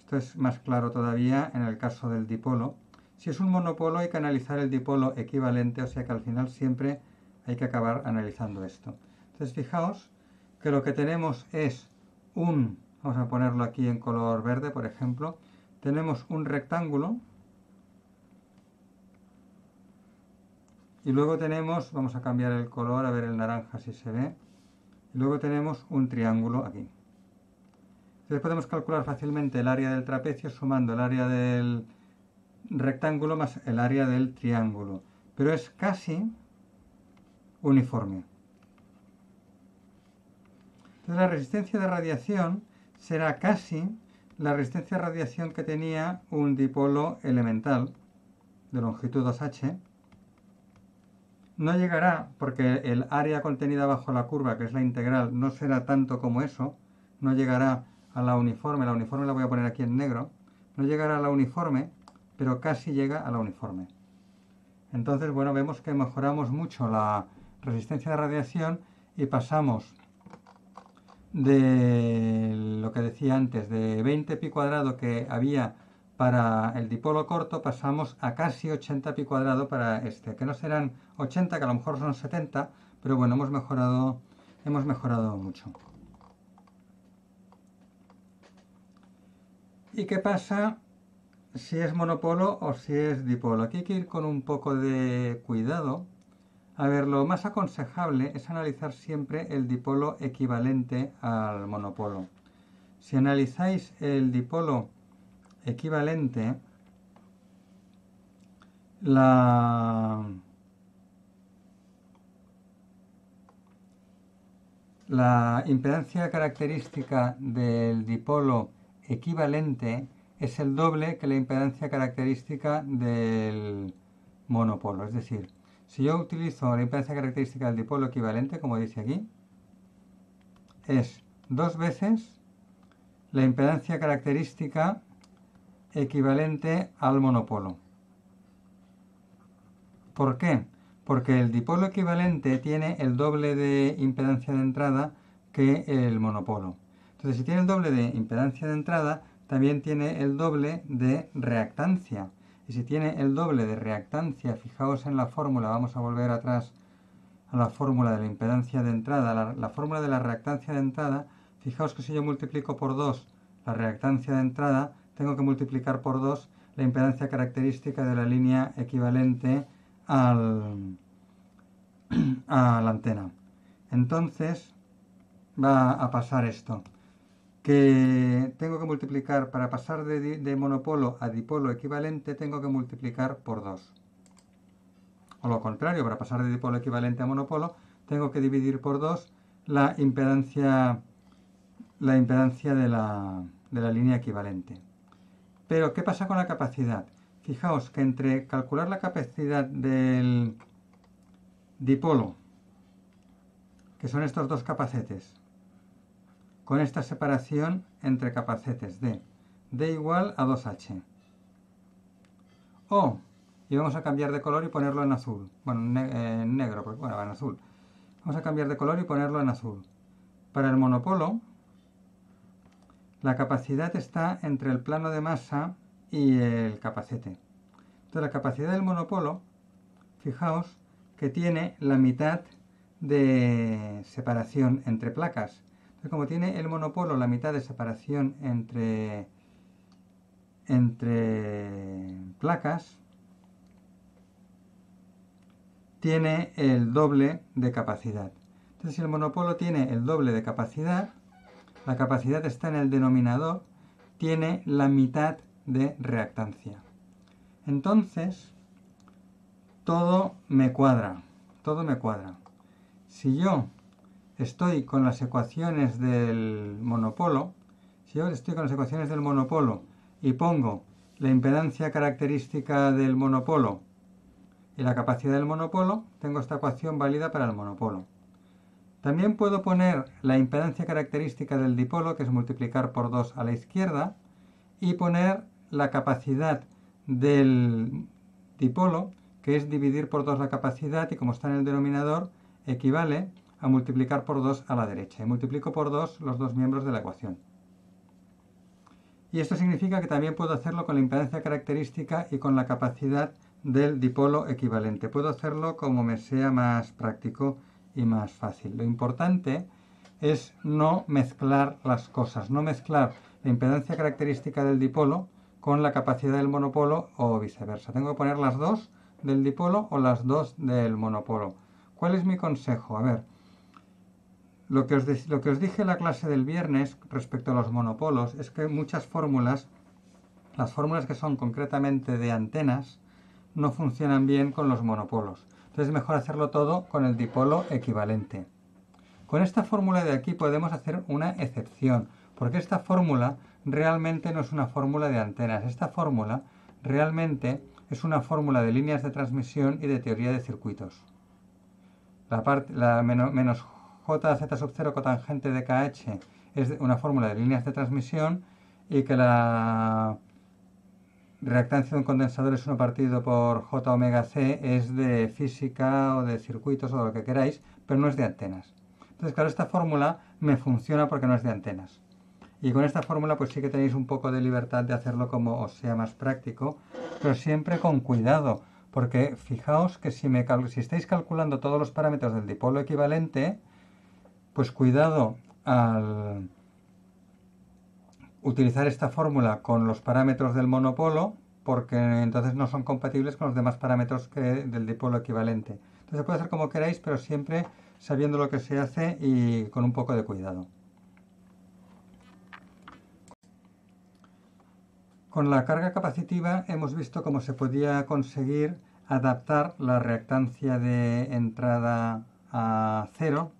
esto es más claro todavía en el caso del dipolo. Si es un monopolo hay que analizar el dipolo equivalente, o sea que al final siempre hay que acabar analizando esto. Entonces fijaos que lo que tenemos es un, vamos a ponerlo aquí en color verde, por ejemplo, tenemos un rectángulo. Y luego tenemos, vamos a cambiar el color, a ver el naranja si se ve, y luego tenemos un triángulo aquí. Entonces podemos calcular fácilmente el área del trapecio sumando el área del rectángulo más el área del triángulo, pero es casi uniforme. La resistencia de radiación será casi la resistencia de radiación que tenía un dipolo elemental de longitud 2h. No llegará, porque el área contenida bajo la curva, que es la integral, no será tanto como eso, no llegará a la uniforme, la uniforme la voy a poner aquí en negro, no llegará a la uniforme, pero casi llega a la uniforme. Entonces, bueno, vemos que mejoramos mucho la resistencia de radiación y pasamos de lo que decía antes, de 20 pi cuadrado que había para el dipolo corto, pasamos a casi 80 pi cuadrado para este, que no serán 80, que a lo mejor son 70, pero bueno, hemos mejorado, hemos mejorado mucho. ¿Y qué pasa si es monopolo o si es dipolo? Aquí hay que ir con un poco de cuidado, a ver, lo más aconsejable es analizar siempre el dipolo equivalente al monopolo. Si analizáis el dipolo equivalente, la, impedancia característica del dipolo equivalente es el doble que la impedancia característica del monopolo, es decir, si yo utilizo la impedancia característica del dipolo equivalente, como dice aquí, es dos veces la impedancia característica equivalente al monopolo. ¿Por qué? Porque el dipolo equivalente tiene el doble de impedancia de entrada que el monopolo. Entonces, si tiene el doble de impedancia de entrada, también tiene el doble de reactancia. Y si tiene el doble de reactancia, fijaos en la fórmula, vamos a volver atrás a la fórmula de la impedancia de entrada, la, la fórmula de la reactancia de entrada, fijaos que si yo multiplico por 2 la reactancia de entrada, tengo que multiplicar por 2 la impedancia característica de la línea equivalente al, (clears throat) a la antena. Entonces va a pasar esto, que tengo que multiplicar, para pasar de, monopolo a dipolo equivalente, tengo que multiplicar por 2. O lo contrario, para pasar de dipolo equivalente a monopolo, tengo que dividir por 2 la impedancia, la impedancia de la, de la línea equivalente. Pero, ¿qué pasa con la capacidad? Fijaos que entre calcular la capacidad del dipolo, que son estos dos capacetes, con esta separación entre capacetes de D igual a 2H. O, y vamos a cambiar de color y ponerlo en azul. Bueno, en negro, porque bueno, en azul. Vamos a cambiar de color y ponerlo en azul. Para el monopolo, la capacidad está entre el plano de masa y el capacete. Entonces la capacidad del monopolo, fijaos que tiene la mitad de separación entre placas. Como tiene el monopolo la mitad de separación entre, entre placas, tiene el doble de capacidad. Entonces si el monopolo tiene el doble de capacidad, la capacidad está en el denominador, tiene la mitad de reactancia. Entonces, todo me cuadra, todo me cuadra. Si yo estoy con las ecuaciones del monopolo, si yo estoy con las ecuaciones del monopolo y pongo la impedancia característica del monopolo y la capacidad del monopolo, tengo esta ecuación válida para el monopolo. También puedo poner la impedancia característica del dipolo, que es multiplicar por 2 a la izquierda, y poner la capacidad del dipolo, que es dividir por 2 la capacidad, y como está en el denominador, equivale a multiplicar por 2 a la derecha. Y multiplico por 2 los dos miembros de la ecuación. Y esto significa que también puedo hacerlo con la impedancia característica y con la capacidad del dipolo equivalente. Puedo hacerlo como me sea más práctico y más fácil. Lo importante es no mezclar las cosas, no mezclar la impedancia característica del dipolo con la capacidad del monopolo o viceversa. Tengo que poner las dos del dipolo o las dos del monopolo. ¿Cuál es mi consejo? A ver, lo que, os dije en la clase del viernes respecto a los monopolos es que muchas fórmulas, las fórmulas que son concretamente de antenas, no funcionan bien con los monopolos. Entonces es mejor hacerlo todo con el dipolo equivalente. Con esta fórmula de aquí podemos hacer una excepción, porque esta fórmula realmente no es una fórmula de antenas. Esta fórmula realmente es una fórmula de líneas de transmisión y de teoría de circuitos. La, parte, la menos, menos JZ sub 0 cotangente de KH es una fórmula de líneas de transmisión y que la reactancia de un condensador es 1 partido por J omega C es de física o de circuitos o de lo que queráis, pero no es de antenas. Entonces, claro, esta fórmula me funciona porque no es de antenas. Y con esta fórmula pues sí que tenéis un poco de libertad de hacerlo como os sea más práctico, pero siempre con cuidado, porque fijaos que si, me si estáis calculando todos los parámetros del dipolo equivalente, pues cuidado al utilizar esta fórmula con los parámetros del monopolo porque entonces no son compatibles con los demás parámetros del dipolo equivalente. Entonces puede hacer como queráis, pero siempre sabiendo lo que se hace y con un poco de cuidado. Con la carga capacitiva hemos visto cómo se podía conseguir adaptar la reactancia de entrada a cero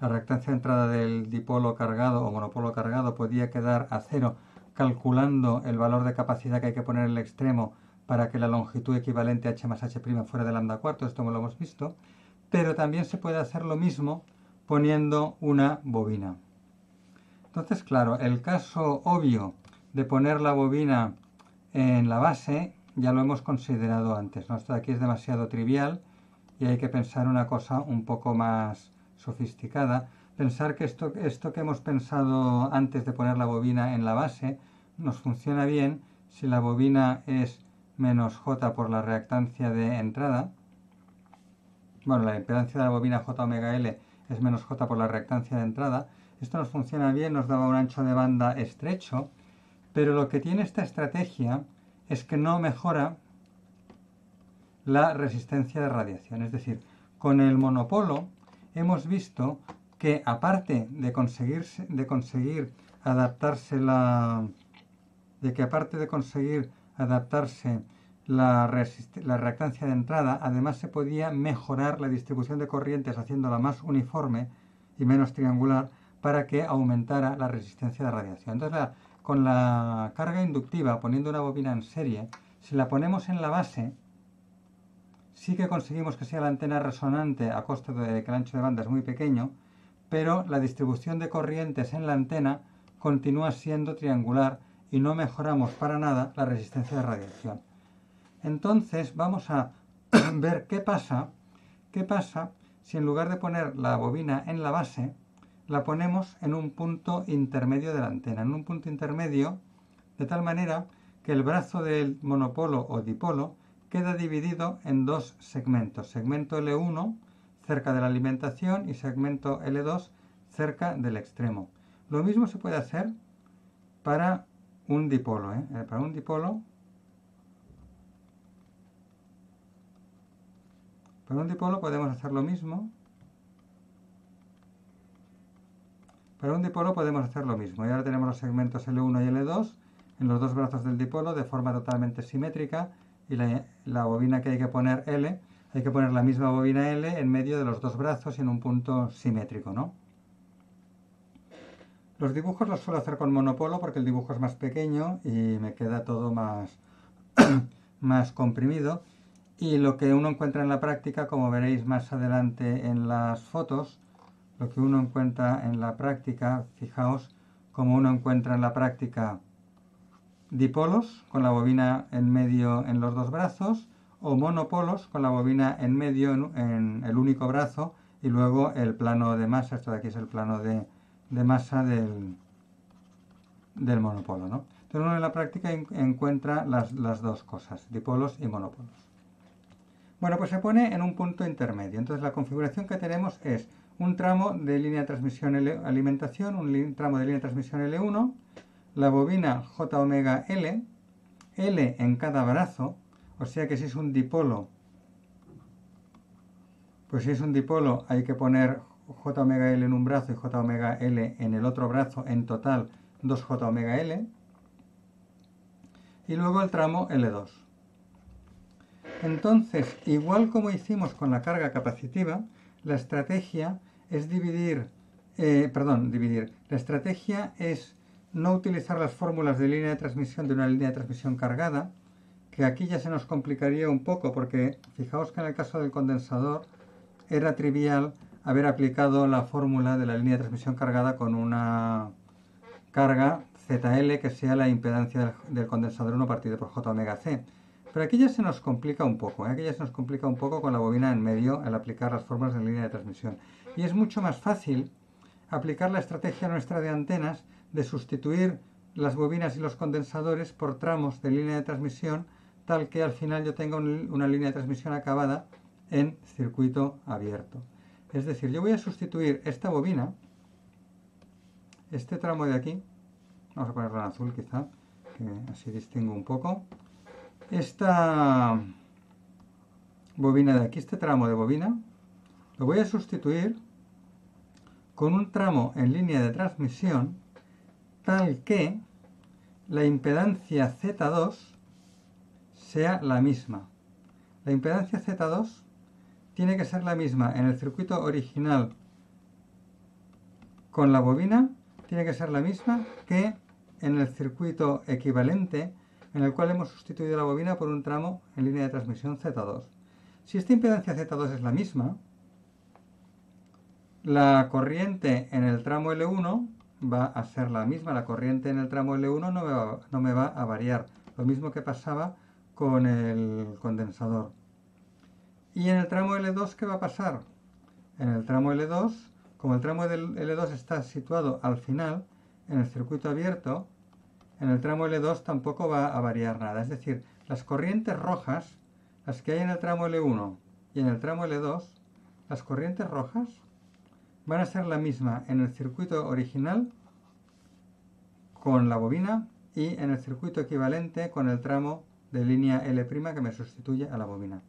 la reactancia de entrada del dipolo cargado o monopolo cargado podía quedar a cero calculando el valor de capacidad que hay que poner en el extremo para que la longitud equivalente a h más h' fuera de lambda cuarto, esto lo hemos visto, pero también se puede hacer lo mismo poniendo una bobina. Entonces, claro, el caso obvio de poner la bobina en la base ya lo hemos considerado antes. Esto de aquí es demasiado trivial y hay que pensar una cosa un poco más sofisticada, pensar que esto, esto que hemos pensado antes de poner la bobina en la base nos funciona bien si la bobina es menos J por la reactancia de entrada. Bueno, la impedancia de la bobina J omega L es menos J por la reactancia de entrada. Esto nos funciona bien, nos daba un ancho de banda estrecho, pero lo que tiene esta estrategia es que no mejora la resistencia de radiación. Es decir, con el monopolo hemos visto que aparte de conseguir, de conseguir adaptarse la, de que aparte de conseguir adaptarse la, la, reactancia de entrada, además se podía mejorar la distribución de corrientes haciéndola más uniforme y menos triangular para que aumentara la resistencia de radiación. Entonces, con la carga inductiva, poniendo una bobina en serie, si la ponemos en la base, sí que conseguimos que sea la antena resonante a costa de que el ancho de banda es muy pequeño, pero la distribución de corrientes en la antena continúa siendo triangular y no mejoramos para nada la resistencia de radiación. Entonces vamos a (clears throat) ver qué pasa, qué pasa si en lugar de poner la bobina en la base, la ponemos en un punto intermedio de la antena, en un punto intermedio, de tal manera que el brazo del monopolo o dipolo queda dividido en dos segmentos, segmento L1 cerca de la alimentación y segmento L2 cerca del extremo. Lo mismo se puede hacer para un dipolo. ¿eh? Eh, para un dipolo, para un dipolo podemos hacer lo mismo. Para un dipolo podemos hacer lo mismo. Y ahora tenemos los segmentos L1 y L2 en los dos brazos del dipolo de forma totalmente simétrica y la, bobina que hay que poner L, hay que poner la misma bobina L en medio de los dos brazos y en un punto simétrico, ¿no? Los dibujos los suelo hacer con monopolo porque el dibujo es más pequeño y me queda todo más, (clears throat) más comprimido. Y lo que uno encuentra en la práctica, como veréis más adelante en las fotos, lo que uno encuentra en la práctica, fijaos, como uno encuentra en la práctica dipolos con la bobina en medio en los dos brazos o monopolos con la bobina en medio en, el único brazo y luego el plano de masa, esto de aquí es el plano de, de masa del, del monopolo. ¿no? Entonces uno en la práctica encuentra las, las, dos cosas, dipolos y monopolos. Bueno, pues se pone en un punto intermedio. Entonces la configuración que tenemos es un tramo de línea de transmisión alimentación, un tramo de línea de transmisión L1, la bobina J omega L, L en cada brazo, o sea que si es un dipolo, pues si es un dipolo hay que poner J omega L en un brazo y J omega L en el otro brazo, en total 2J omega L. Y luego el tramo L2. Entonces, igual como hicimos con la carga capacitiva, la estrategia es dividir, eh, perdón, dividir. La estrategia es no utilizar las fórmulas de línea de transmisión de una línea de transmisión cargada, que aquí ya se nos complicaría un poco porque fijaos que en el caso del condensador era trivial haber aplicado la fórmula de la línea de transmisión cargada con una carga ZL que sea la impedancia del, condensador 1 partido por J omega C. Pero aquí ya se nos complica un poco, ¿eh? aquí ya se nos complica un poco con la bobina en medio al aplicar las fórmulas de línea de transmisión. Y es mucho más fácil aplicar la estrategia nuestra de antenas de sustituir las bobinas y los condensadores por tramos de línea de transmisión tal que al final yo tenga una línea de transmisión acabada en circuito abierto. Es decir, yo voy a sustituir esta bobina, este tramo de aquí, vamos a ponerlo en azul quizá, que así distingo un poco, esta bobina de aquí, este tramo de bobina, lo voy a sustituir con un tramo en línea de transmisión tal que la impedancia Z2 sea la misma. La impedancia Z2 tiene que ser la misma en el circuito original con la bobina, tiene que ser la misma que en el circuito equivalente en el cual hemos sustituido la bobina por un tramo en línea de transmisión Z2. Si esta impedancia Z2 es la misma, la corriente en el tramo L1 va a ser la misma, la corriente en el tramo L1 no me va, no me va a variar, lo mismo que pasaba con el condensador. ¿Y en el tramo L2 qué va a pasar? En el tramo L2 como el tramo del L2 está situado al final, en el circuito abierto, en el tramo L2 tampoco va a variar nada. Es decir, las corrientes rojas, las que hay en el tramo L1 y en el tramo L2, las corrientes rojas van a ser la misma en el circuito original con la bobina y en el circuito equivalente con el tramo de línea L' que me sustituye a la bobina.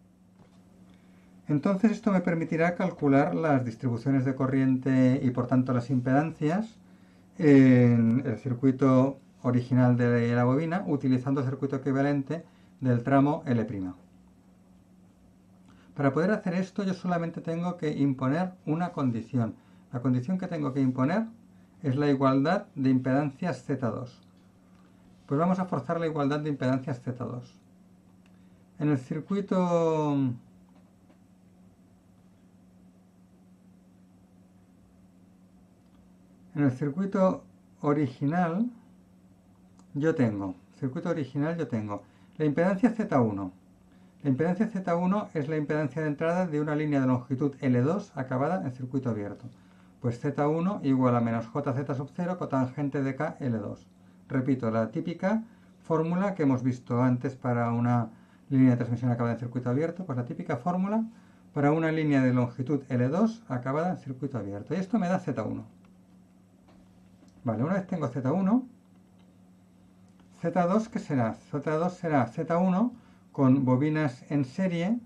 Entonces esto me permitirá calcular las distribuciones de corriente y por tanto las impedancias en el circuito original de la bobina utilizando el circuito equivalente del tramo L'. Para poder hacer esto yo solamente tengo que imponer una condición. La condición que tengo que imponer es la igualdad de impedancias Z2. Pues vamos a forzar la igualdad de impedancias Z2. En el circuito En el circuito original yo tengo, circuito original yo tengo la impedancia Z1. La impedancia Z1 es la impedancia de entrada de una línea de longitud L2 acabada en circuito abierto. Pues Z1 igual a menos JZ sub 0 cotangente de K L2. Repito, la típica fórmula que hemos visto antes para una línea de transmisión acabada en circuito abierto, pues la típica fórmula para una línea de longitud L2 acabada en circuito abierto. Y esto me da Z1. Vale, una vez tengo Z1, Z2, ¿qué será? Z2 será Z1 con bobinas en serie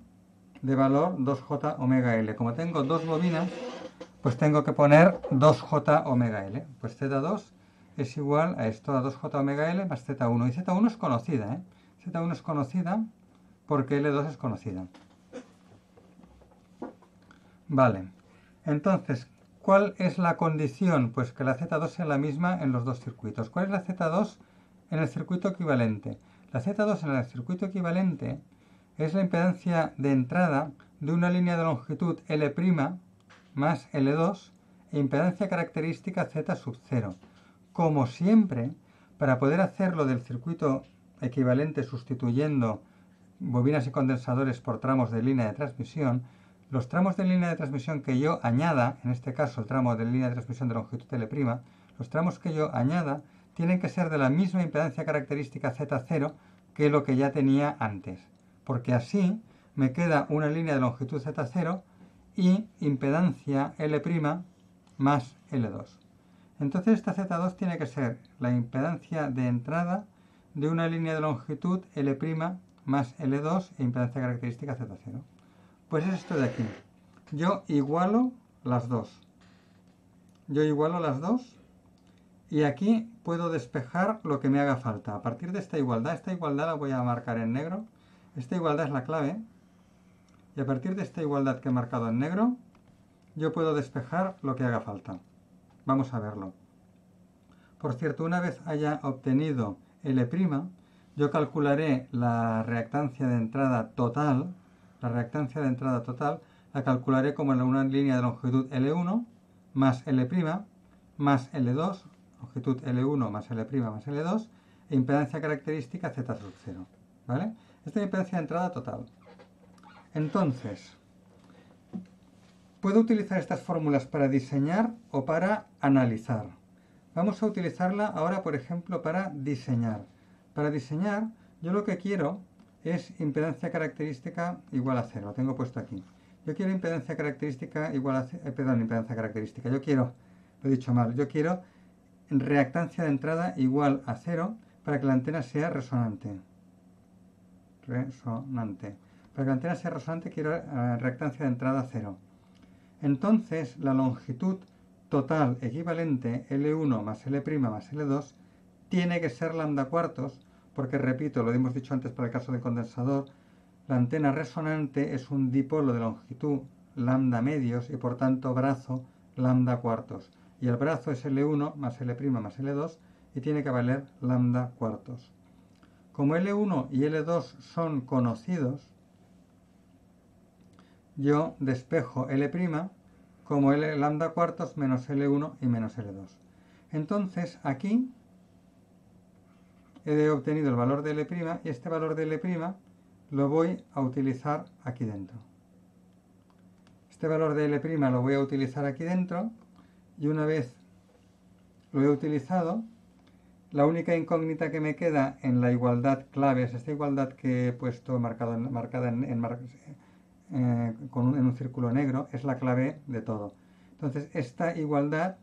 de valor 2J omega L. Como tengo dos bobinas, pues tengo que poner 2J omega L. Pues Z2 es igual a esto, a 2J omega L más Z1. Y Z1 es conocida, ¿eh? Z1 es conocida porque L2 es conocida. Vale, entonces, ¿Cuál es la condición? Pues que la Z2 sea la misma en los dos circuitos. ¿Cuál es la Z2 en el circuito equivalente? La Z2 en el circuito equivalente es la impedancia de entrada de una línea de longitud L' más L2 e impedancia característica Z sub 0. Como siempre, para poder hacerlo del circuito equivalente sustituyendo bobinas y condensadores por tramos de línea de transmisión, los tramos de línea de transmisión que yo añada, en este caso el tramo de línea de transmisión de longitud L', los tramos que yo añada tienen que ser de la misma impedancia característica Z0 que lo que ya tenía antes, porque así me queda una línea de longitud Z0 y impedancia L' más L2. Entonces esta Z2 tiene que ser la impedancia de entrada de una línea de longitud L' más L2 e impedancia característica Z0. Pues es esto de aquí. Yo igualo las dos. Yo igualo las dos y aquí puedo despejar lo que me haga falta. A partir de esta igualdad, esta igualdad la voy a marcar en negro. Esta igualdad es la clave. Y a partir de esta igualdad que he marcado en negro, yo puedo despejar lo que haga falta. Vamos a verlo. Por cierto, una vez haya obtenido L', yo calcularé la reactancia de entrada total la reactancia de entrada total la calcularé como en una línea de longitud L1 más L' más L2, longitud L1 más L' más L2, e impedancia característica Z sub 0. ¿Vale? Esta es la impedancia de entrada total. Entonces, puedo utilizar estas fórmulas para diseñar o para analizar. Vamos a utilizarla ahora, por ejemplo, para diseñar. Para diseñar, yo lo que quiero es impedancia característica igual a cero. Lo tengo puesto aquí. Yo quiero impedancia característica igual a eh, perdón, impedancia característica. Yo quiero, lo he dicho mal, yo quiero reactancia de entrada igual a cero para que la antena sea resonante. Resonante. Para que la antena sea resonante quiero eh, reactancia de entrada cero. Entonces la longitud total equivalente L1 más L' más L2 tiene que ser lambda cuartos porque repito, lo hemos dicho antes para el caso del condensador, la antena resonante es un dipolo de longitud lambda medios y por tanto brazo lambda cuartos. Y el brazo es L1 más L' más L2 y tiene que valer lambda cuartos. Como L1 y L2 son conocidos, yo despejo L' como L lambda cuartos menos L1 y menos L2. Entonces aquí he obtenido el valor de L' y este valor de L' lo voy a utilizar aquí dentro. Este valor de L' lo voy a utilizar aquí dentro y una vez lo he utilizado, la única incógnita que me queda en la igualdad claves, esta igualdad que he puesto marcada en, eh, con un, en un círculo negro, es la clave de todo. Entonces, esta igualdad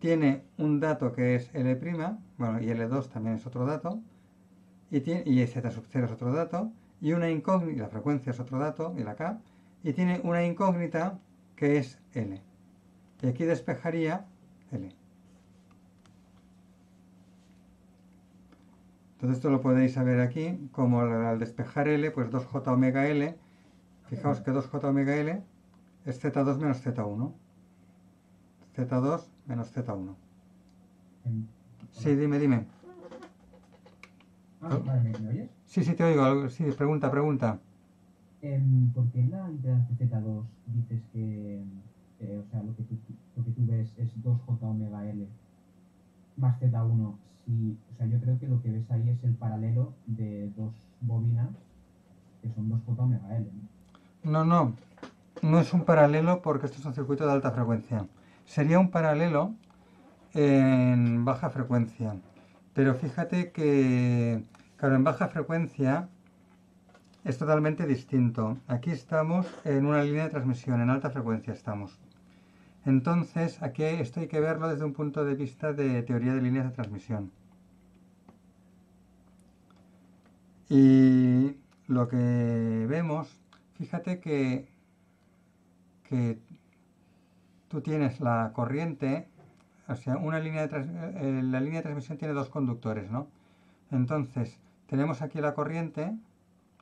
tiene un dato que es L', bueno, y L2 también es otro dato, y, tiene, y Z sub 0 es otro dato, y una incógnita, la frecuencia es otro dato, y la K, y tiene una incógnita que es L. Y aquí despejaría L. Entonces esto lo podéis saber aquí, como al despejar L, pues 2J omega L, fijaos que 2J omega L es Z2 menos Z1. Z2 menos Z1. Sí, dime, dime. Ah, vale, ¿me, oyes? Sí, sí, te oigo. Sí, pregunta, pregunta. Em, ¿Por qué en la impedancia Z2 dices que, o sea, lo que, tú, lo que tú ves es 2J omega L más Z1 o sea, yo creo que lo que ves ahí es el paralelo de dos bobinas que son dos J omega L. ¿no? No, no, es un paralelo porque esto es un circuito de alta frecuencia. Sería un paralelo en baja frecuencia. Pero fíjate que, claro, en baja frecuencia es totalmente distinto. Aquí estamos en una línea de transmisión, en alta frecuencia estamos. Entonces, aquí esto hay que verlo desde un punto de vista de teoría de líneas de transmisión. Y lo que vemos, fíjate que, que tú tienes la corriente, o sea, una línea de eh, la línea de transmisión tiene dos conductores, ¿no? Entonces, tenemos aquí la corriente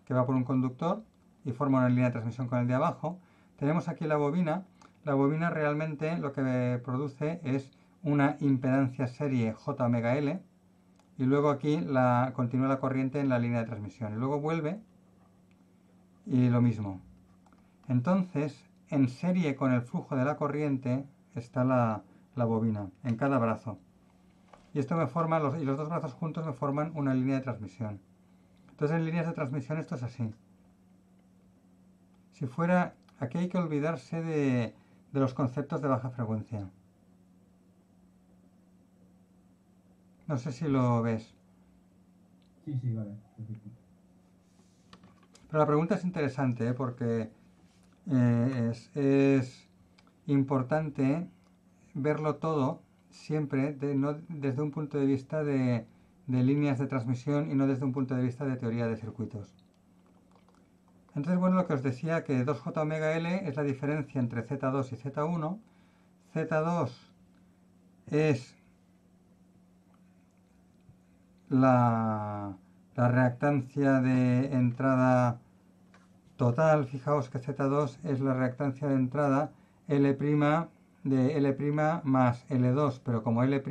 que va por un conductor y forma una línea de transmisión con el de abajo. Tenemos aquí la bobina la bobina realmente lo que produce es una impedancia serie J omega L y luego aquí la, continúa la corriente en la línea de transmisión y luego vuelve y lo mismo. Entonces, en serie con el flujo de la corriente está la, bobina en cada brazo. Y esto me forma, los, y los dos brazos juntos me forman una línea de transmisión. Entonces en líneas de transmisión esto es así. Si fuera, aquí hay que olvidarse de, de los conceptos de baja frecuencia. No sé si lo ves. Sí, sí, vale. Pero la pregunta es interesante ¿eh? porque eh, es, importante verlo todo siempre desde un punto de vista de líneas de transmisión y no desde un punto de vista de teoría de circuitos. Entonces, bueno, lo que os decía que 2J omega L es la diferencia entre Z2 y Z1. Z2 es la, reactancia de entrada total. Fijaos que Z2 es la reactancia de entrada L' de L' más L2, pero como L'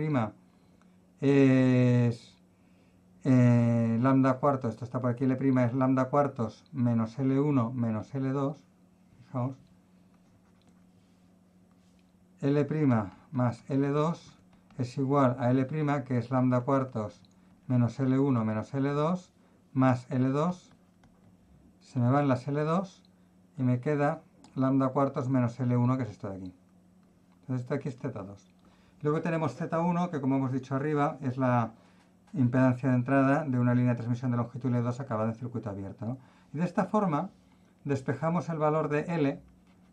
es eh, lambda cuartos, esto está por aquí, L' es lambda cuartos menos L1 menos L2, fijaos, L' más L2 es igual a L' que es lambda cuartos menos L1 menos L2 más L2, se me van las L2 y me queda lambda cuartos menos L1 que es esto de aquí. Entonces esto aquí es Z2. Luego tenemos Z1 que como hemos dicho arriba es la impedancia de entrada de una línea de transmisión de longitud L2 acabada en circuito abierto. Y de esta forma despejamos el valor de L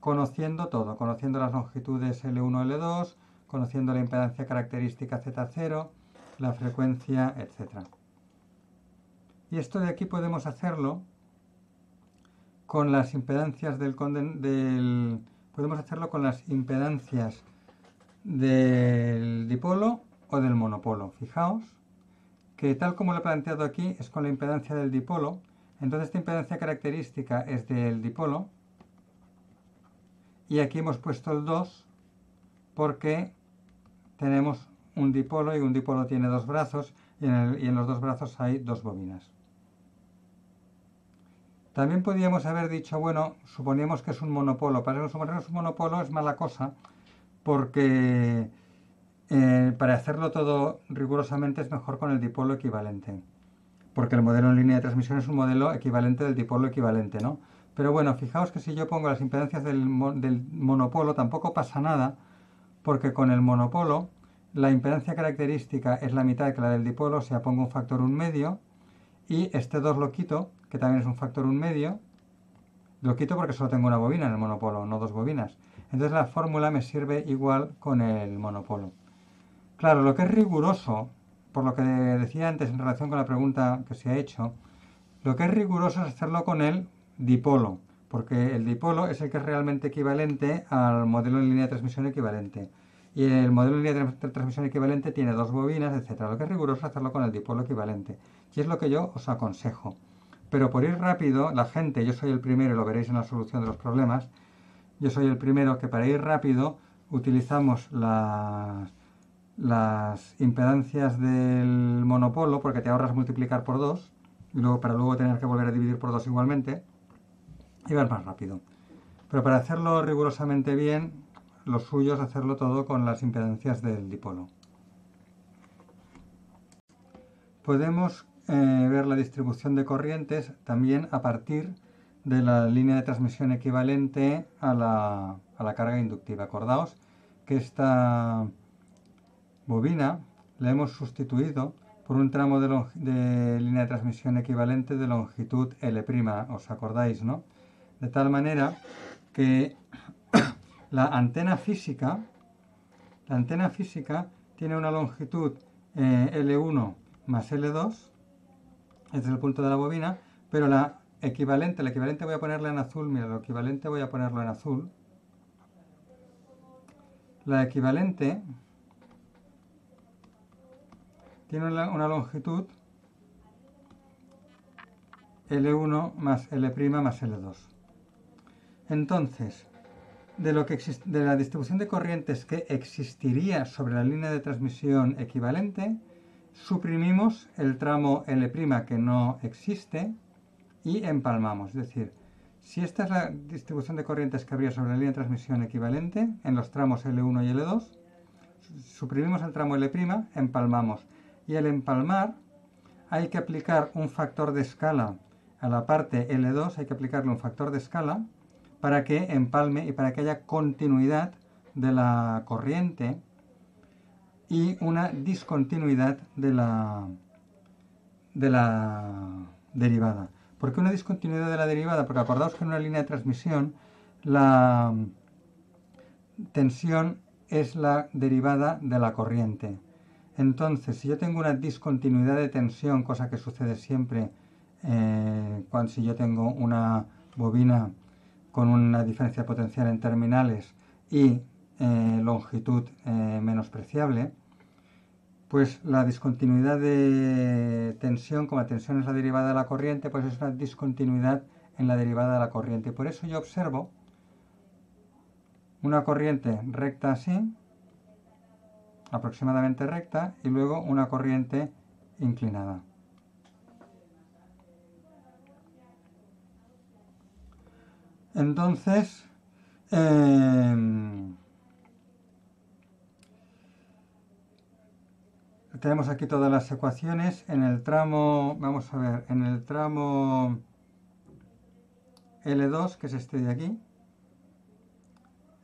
conociendo todo, conociendo las longitudes L1, L2, conociendo la impedancia característica Z0, la frecuencia, etc. Y esto de aquí podemos hacerlo con las impedancias del, del podemos hacerlo con las impedancias del dipolo o del monopolo. Fijaos que tal como lo he planteado aquí es con la impedancia del dipolo. Entonces esta impedancia característica es del dipolo. Y aquí hemos puesto el 2 porque tenemos un dipolo y un dipolo tiene dos brazos y en, los dos brazos hay dos bobinas. También podríamos haber dicho, bueno, suponíamos que es un monopolo. Para que es un monopolo es mala cosa porque eh, para hacerlo todo rigurosamente es mejor con el dipolo equivalente, porque el modelo en línea de transmisión es un modelo equivalente del dipolo equivalente, ¿no? Pero bueno, fijaos que si yo pongo las impedancias del, monopolo tampoco pasa nada, porque con el monopolo la impedancia característica es la mitad que la del dipolo, o sea, pongo un factor un medio, y este 2 lo quito, que también es un factor un medio, lo quito porque solo tengo una bobina en el monopolo, no dos bobinas. Entonces la fórmula me sirve igual con el monopolo. Claro, lo que es riguroso, por lo que decía antes en relación con la pregunta que se ha hecho, lo que es riguroso es hacerlo con el dipolo, porque el dipolo es el que es realmente equivalente al modelo en línea de transmisión equivalente. Y el modelo en línea de transmisión equivalente tiene dos bobinas, etc. Lo que es riguroso hacerlo con el dipolo equivalente. Y es lo que yo os aconsejo. Pero por ir rápido, la gente, yo soy el primero, y lo veréis en la solución de los problemas, yo soy el primero que para ir rápido utilizamos las, las impedancias del monopolo, porque te ahorras multiplicar por 2, y luego para luego tener que volver a dividir por 2 igualmente, y vas más rápido. Pero para hacerlo rigurosamente bien, lo suyo es hacerlo todo con las impedancias del dipolo. Podemos eh, ver la distribución de corrientes también a partir de la línea de transmisión equivalente a la, a la carga inductiva. Acordaos que esta bobina la hemos sustituido por un tramo de, de, línea de transmisión equivalente de longitud L', ¿os acordáis, no? De tal manera que la antena física, la antena física tiene una longitud eh, L1 más L2 este es el punto de la bobina, pero la equivalente, el equivalente voy a ponerla en azul, mira, lo equivalente voy a ponerlo en azul. La equivalente tiene una, longitud L1 más L' más L2. Entonces, de, lo que de la distribución de corrientes que existiría sobre la línea de transmisión equivalente, suprimimos el tramo L' que no existe y empalmamos. Es decir, si esta es la distribución de corrientes que habría sobre la línea de transmisión equivalente en los tramos L1 y L2, suprimimos el tramo L', empalmamos. Y al empalmar hay que aplicar un factor de escala a la parte L2, hay que aplicarle un factor de escala para que empalme y para que haya continuidad de la corriente y una discontinuidad de la, de la derivada. ¿Por qué una discontinuidad de la derivada? Porque acordaos que en una línea de transmisión la tensión es la derivada de la corriente. Entonces, si yo tengo una discontinuidad de tensión, cosa que sucede siempre eh, cuando si yo tengo una bobina con una diferencia potencial en terminales y eh, longitud eh, menospreciable, pues la discontinuidad de tensión, como la tensión es la derivada de la corriente, pues es una discontinuidad en la derivada de la corriente. Por eso yo observo una corriente recta así, aproximadamente recta, y luego una corriente inclinada. Entonces, em, tenemos aquí todas las ecuaciones. En el tramo, vamos a ver, en el tramo L2, que es este de aquí,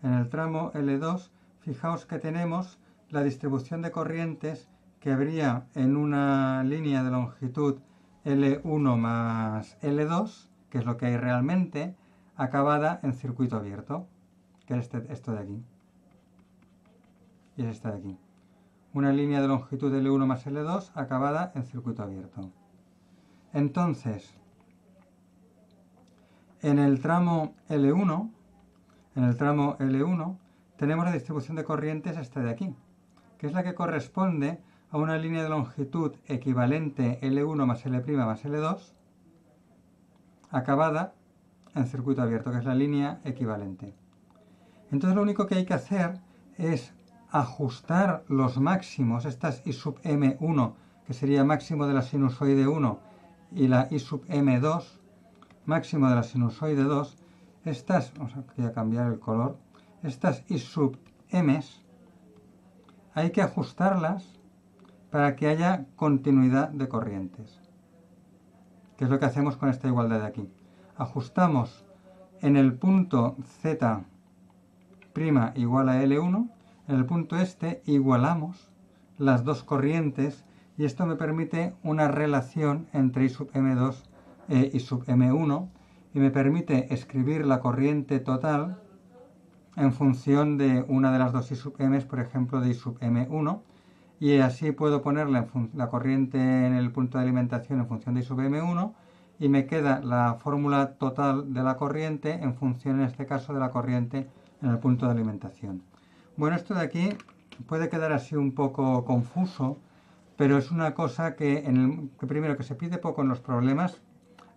en el tramo L2, fijaos que tenemos la distribución de corrientes que habría en una línea de longitud L1 más L2, que es lo que hay realmente, acabada en circuito abierto, que es este, esto de aquí. Y es esta de aquí una línea de longitud L1 más L2 acabada en circuito abierto. Entonces, en el tramo L1, en el tramo L1, tenemos la distribución de corrientes esta de aquí, que es la que corresponde a una línea de longitud equivalente L1 más L' más L2, acabada en circuito abierto, que es la línea equivalente. Entonces lo único que hay que hacer es ajustar los máximos, estas I sub M1, que sería máximo de la sinusoide 1, y la I sub M2, máximo de la sinusoide 2, estas, vamos a cambiar el color, estas I sub M's, hay que ajustarlas para que haya continuidad de corrientes. Que es lo que hacemos con esta igualdad de aquí. Ajustamos en el punto Z' igual a L1 en el punto este igualamos las dos corrientes y esto me permite una relación entre I sub M2 e I sub M1 y me permite escribir la corriente total en función de una de las dos I sub M, por ejemplo de I sub M1 y así puedo poner la, la corriente en el punto de alimentación en función de I sub M1 y me queda la fórmula total de la corriente en función en este caso de la corriente en el punto de alimentación. Bueno, esto de aquí puede quedar así un poco confuso, pero es una cosa que, en el, primero que se pide poco en los problemas,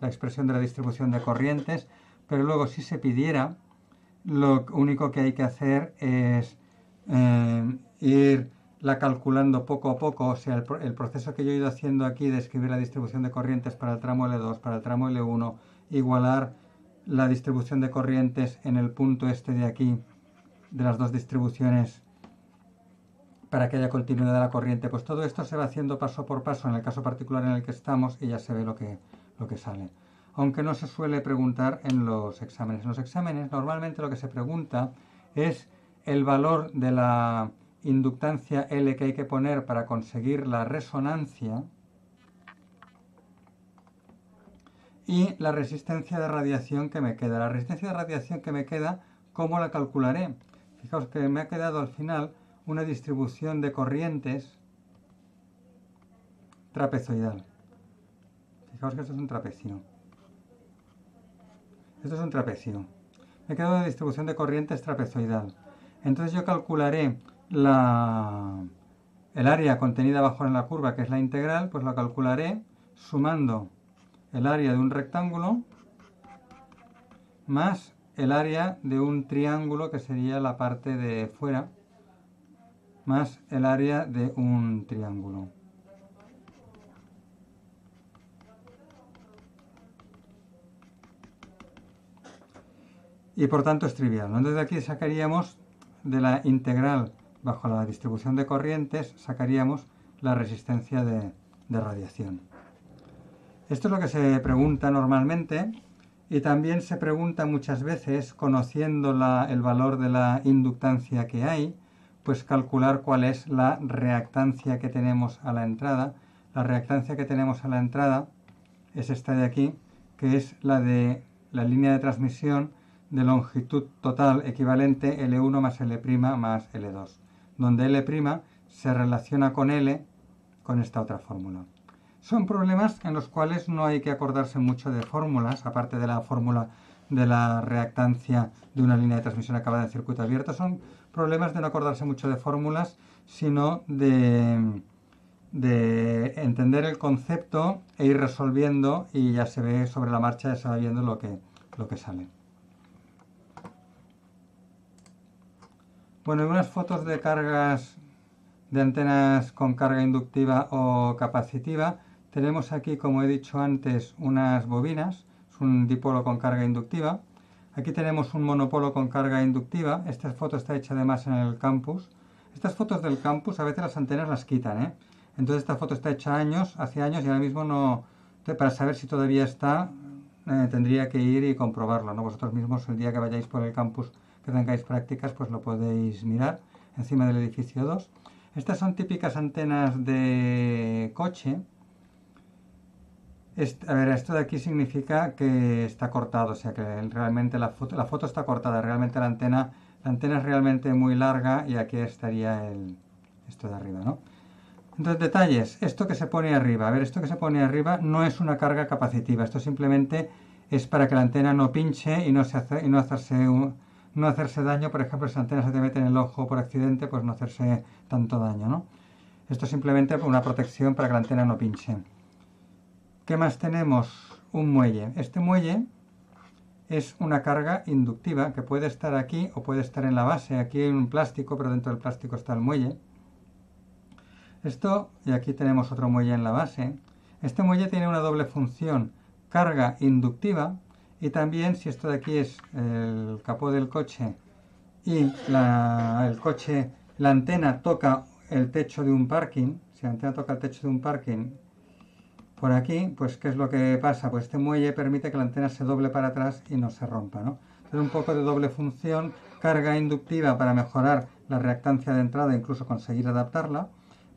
la expresión de la distribución de corrientes, pero luego si se pidiera, lo único que hay que hacer es eh, ir la calculando poco a poco, o sea, el, proceso que yo he ido haciendo aquí de escribir la distribución de corrientes para el tramo L2, para el tramo L1, igualar la distribución de corrientes en el punto este de aquí, de las dos distribuciones para que haya continuidad de la corriente. Pues todo esto se va haciendo paso por paso en el caso particular en el que estamos y ya se ve lo que, lo que sale. Aunque no se suele preguntar en los exámenes. En los exámenes normalmente lo que se pregunta es el valor de la inductancia L que hay que poner para conseguir la resonancia y la resistencia de radiación que me queda. La resistencia de radiación que me queda, ¿cómo la calcularé? Fijaos que me ha quedado al final una distribución de corrientes trapezoidal. Fijaos que esto es un trapecio. Esto es un trapecio. Me queda una distribución de corrientes trapezoidal. Entonces yo calcularé la, el área contenida abajo en la curva, que es la integral, pues la calcularé sumando el área de un rectángulo más el área de un triángulo, que sería la parte de fuera, más el área de un triángulo. Y por tanto es trivial. Entonces de aquí sacaríamos de la integral bajo la distribución de corrientes, sacaríamos la resistencia de, radiación. Esto es lo que se pregunta normalmente y también se pregunta muchas veces, conociendo el valor de la inductancia que hay, pues calcular cuál es la reactancia que tenemos a la entrada. La reactancia que tenemos a la entrada es esta de aquí, que es la de la línea de transmisión de longitud total equivalente L1 más L' más L2, donde L' se relaciona con L con esta otra fórmula. Son problemas en los cuales no hay que acordarse mucho de fórmulas, aparte de la fórmula de la reactancia de una línea de transmisión acabada en circuito abierto. Son problemas de no acordarse mucho de fórmulas, sino de, de entender el concepto e ir resolviendo y ya se ve sobre la marcha, ya se va viendo lo que, lo que sale. Bueno, unas fotos de cargas de antenas con carga inductiva o capacitiva. Tenemos aquí, como he dicho antes, unas bobinas, es un dipolo con carga inductiva. Aquí tenemos un monopolo con carga inductiva. Esta foto está hecha además en el campus. Estas fotos del campus a veces las antenas las quitan, ¿eh? Entonces esta foto está hecha años, hace años y ahora mismo no... Para saber si todavía está, eh, tendría que ir y comprobarlo, ¿no? Vosotros mismos el día que vayáis por el campus que tengáis prácticas, pues lo podéis mirar encima del edificio 2. Estas son típicas antenas de coche a ver, esto de aquí significa que está cortado, o sea que realmente la foto, la foto está cortada, realmente la antena, la antena es realmente muy larga y aquí estaría el, esto de arriba, ¿no? Entonces, detalles, esto que se pone arriba, a ver, esto que se pone arriba no es una carga capacitiva, esto simplemente es para que la antena no pinche y no, se hace, y no, hacerse, no hacerse daño, por ejemplo, si la antena se te mete en el ojo por accidente, pues no hacerse tanto daño, ¿no? Esto es simplemente una protección para que la antena no pinche. ¿Qué más tenemos? Un muelle. Este muelle es una carga inductiva que puede estar aquí o puede estar en la base. Aquí hay un plástico, pero dentro del plástico está el muelle. Esto, y aquí tenemos otro muelle en la base. Este muelle tiene una doble función, carga inductiva y también si esto de aquí es el capó del coche y el coche, la antena toca el techo de un parking, si la antena toca el techo de un parking por aquí, pues, ¿qué es lo que pasa? Pues este muelle permite que la antena se doble para atrás y no se rompa, ¿no? Entonces, un poco de doble función, carga inductiva para mejorar la reactancia de entrada, incluso conseguir adaptarla,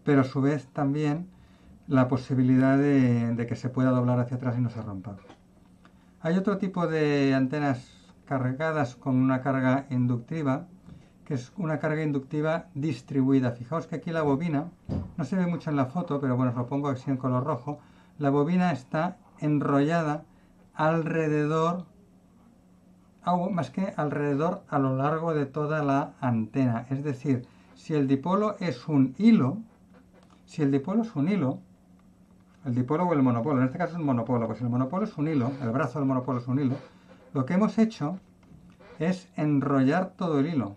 pero a su vez también la posibilidad de, que se pueda doblar hacia atrás y no se rompa. Hay otro tipo de antenas cargadas con una carga inductiva, que es una carga inductiva distribuida. Fijaos que aquí la bobina, no se ve mucho en la foto, pero bueno, os lo pongo así en color rojo, la bobina está enrollada alrededor, más que alrededor a lo largo de toda la antena. Es decir, si el dipolo es un hilo, si el dipolo es un hilo, el dipolo o el monopolo, en este caso es un monopolo, pues el monopolo es un hilo, el brazo del monopolo es un hilo, lo que hemos hecho es enrollar todo el hilo.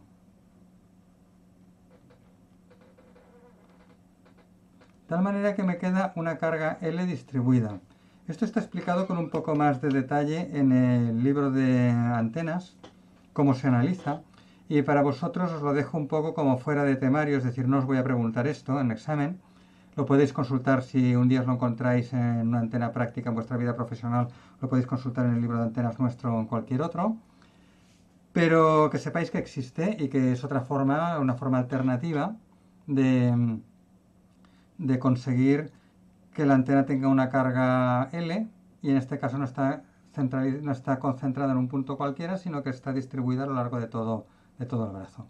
De tal manera que me queda una carga L distribuida. Esto está explicado con un poco más de detalle en el libro de antenas, cómo se analiza, y para vosotros os lo dejo un poco como fuera de temario, es decir, no os voy a preguntar esto en examen, lo podéis consultar si un día os lo encontráis en una antena práctica en vuestra vida profesional, lo podéis consultar en el libro de antenas nuestro o en cualquier otro, pero que sepáis que existe y que es otra forma, una forma alternativa de, de conseguir que la antena tenga una carga L y en este caso no está, no está concentrada en un punto cualquiera, sino que está distribuida a lo largo de todo, de todo el brazo.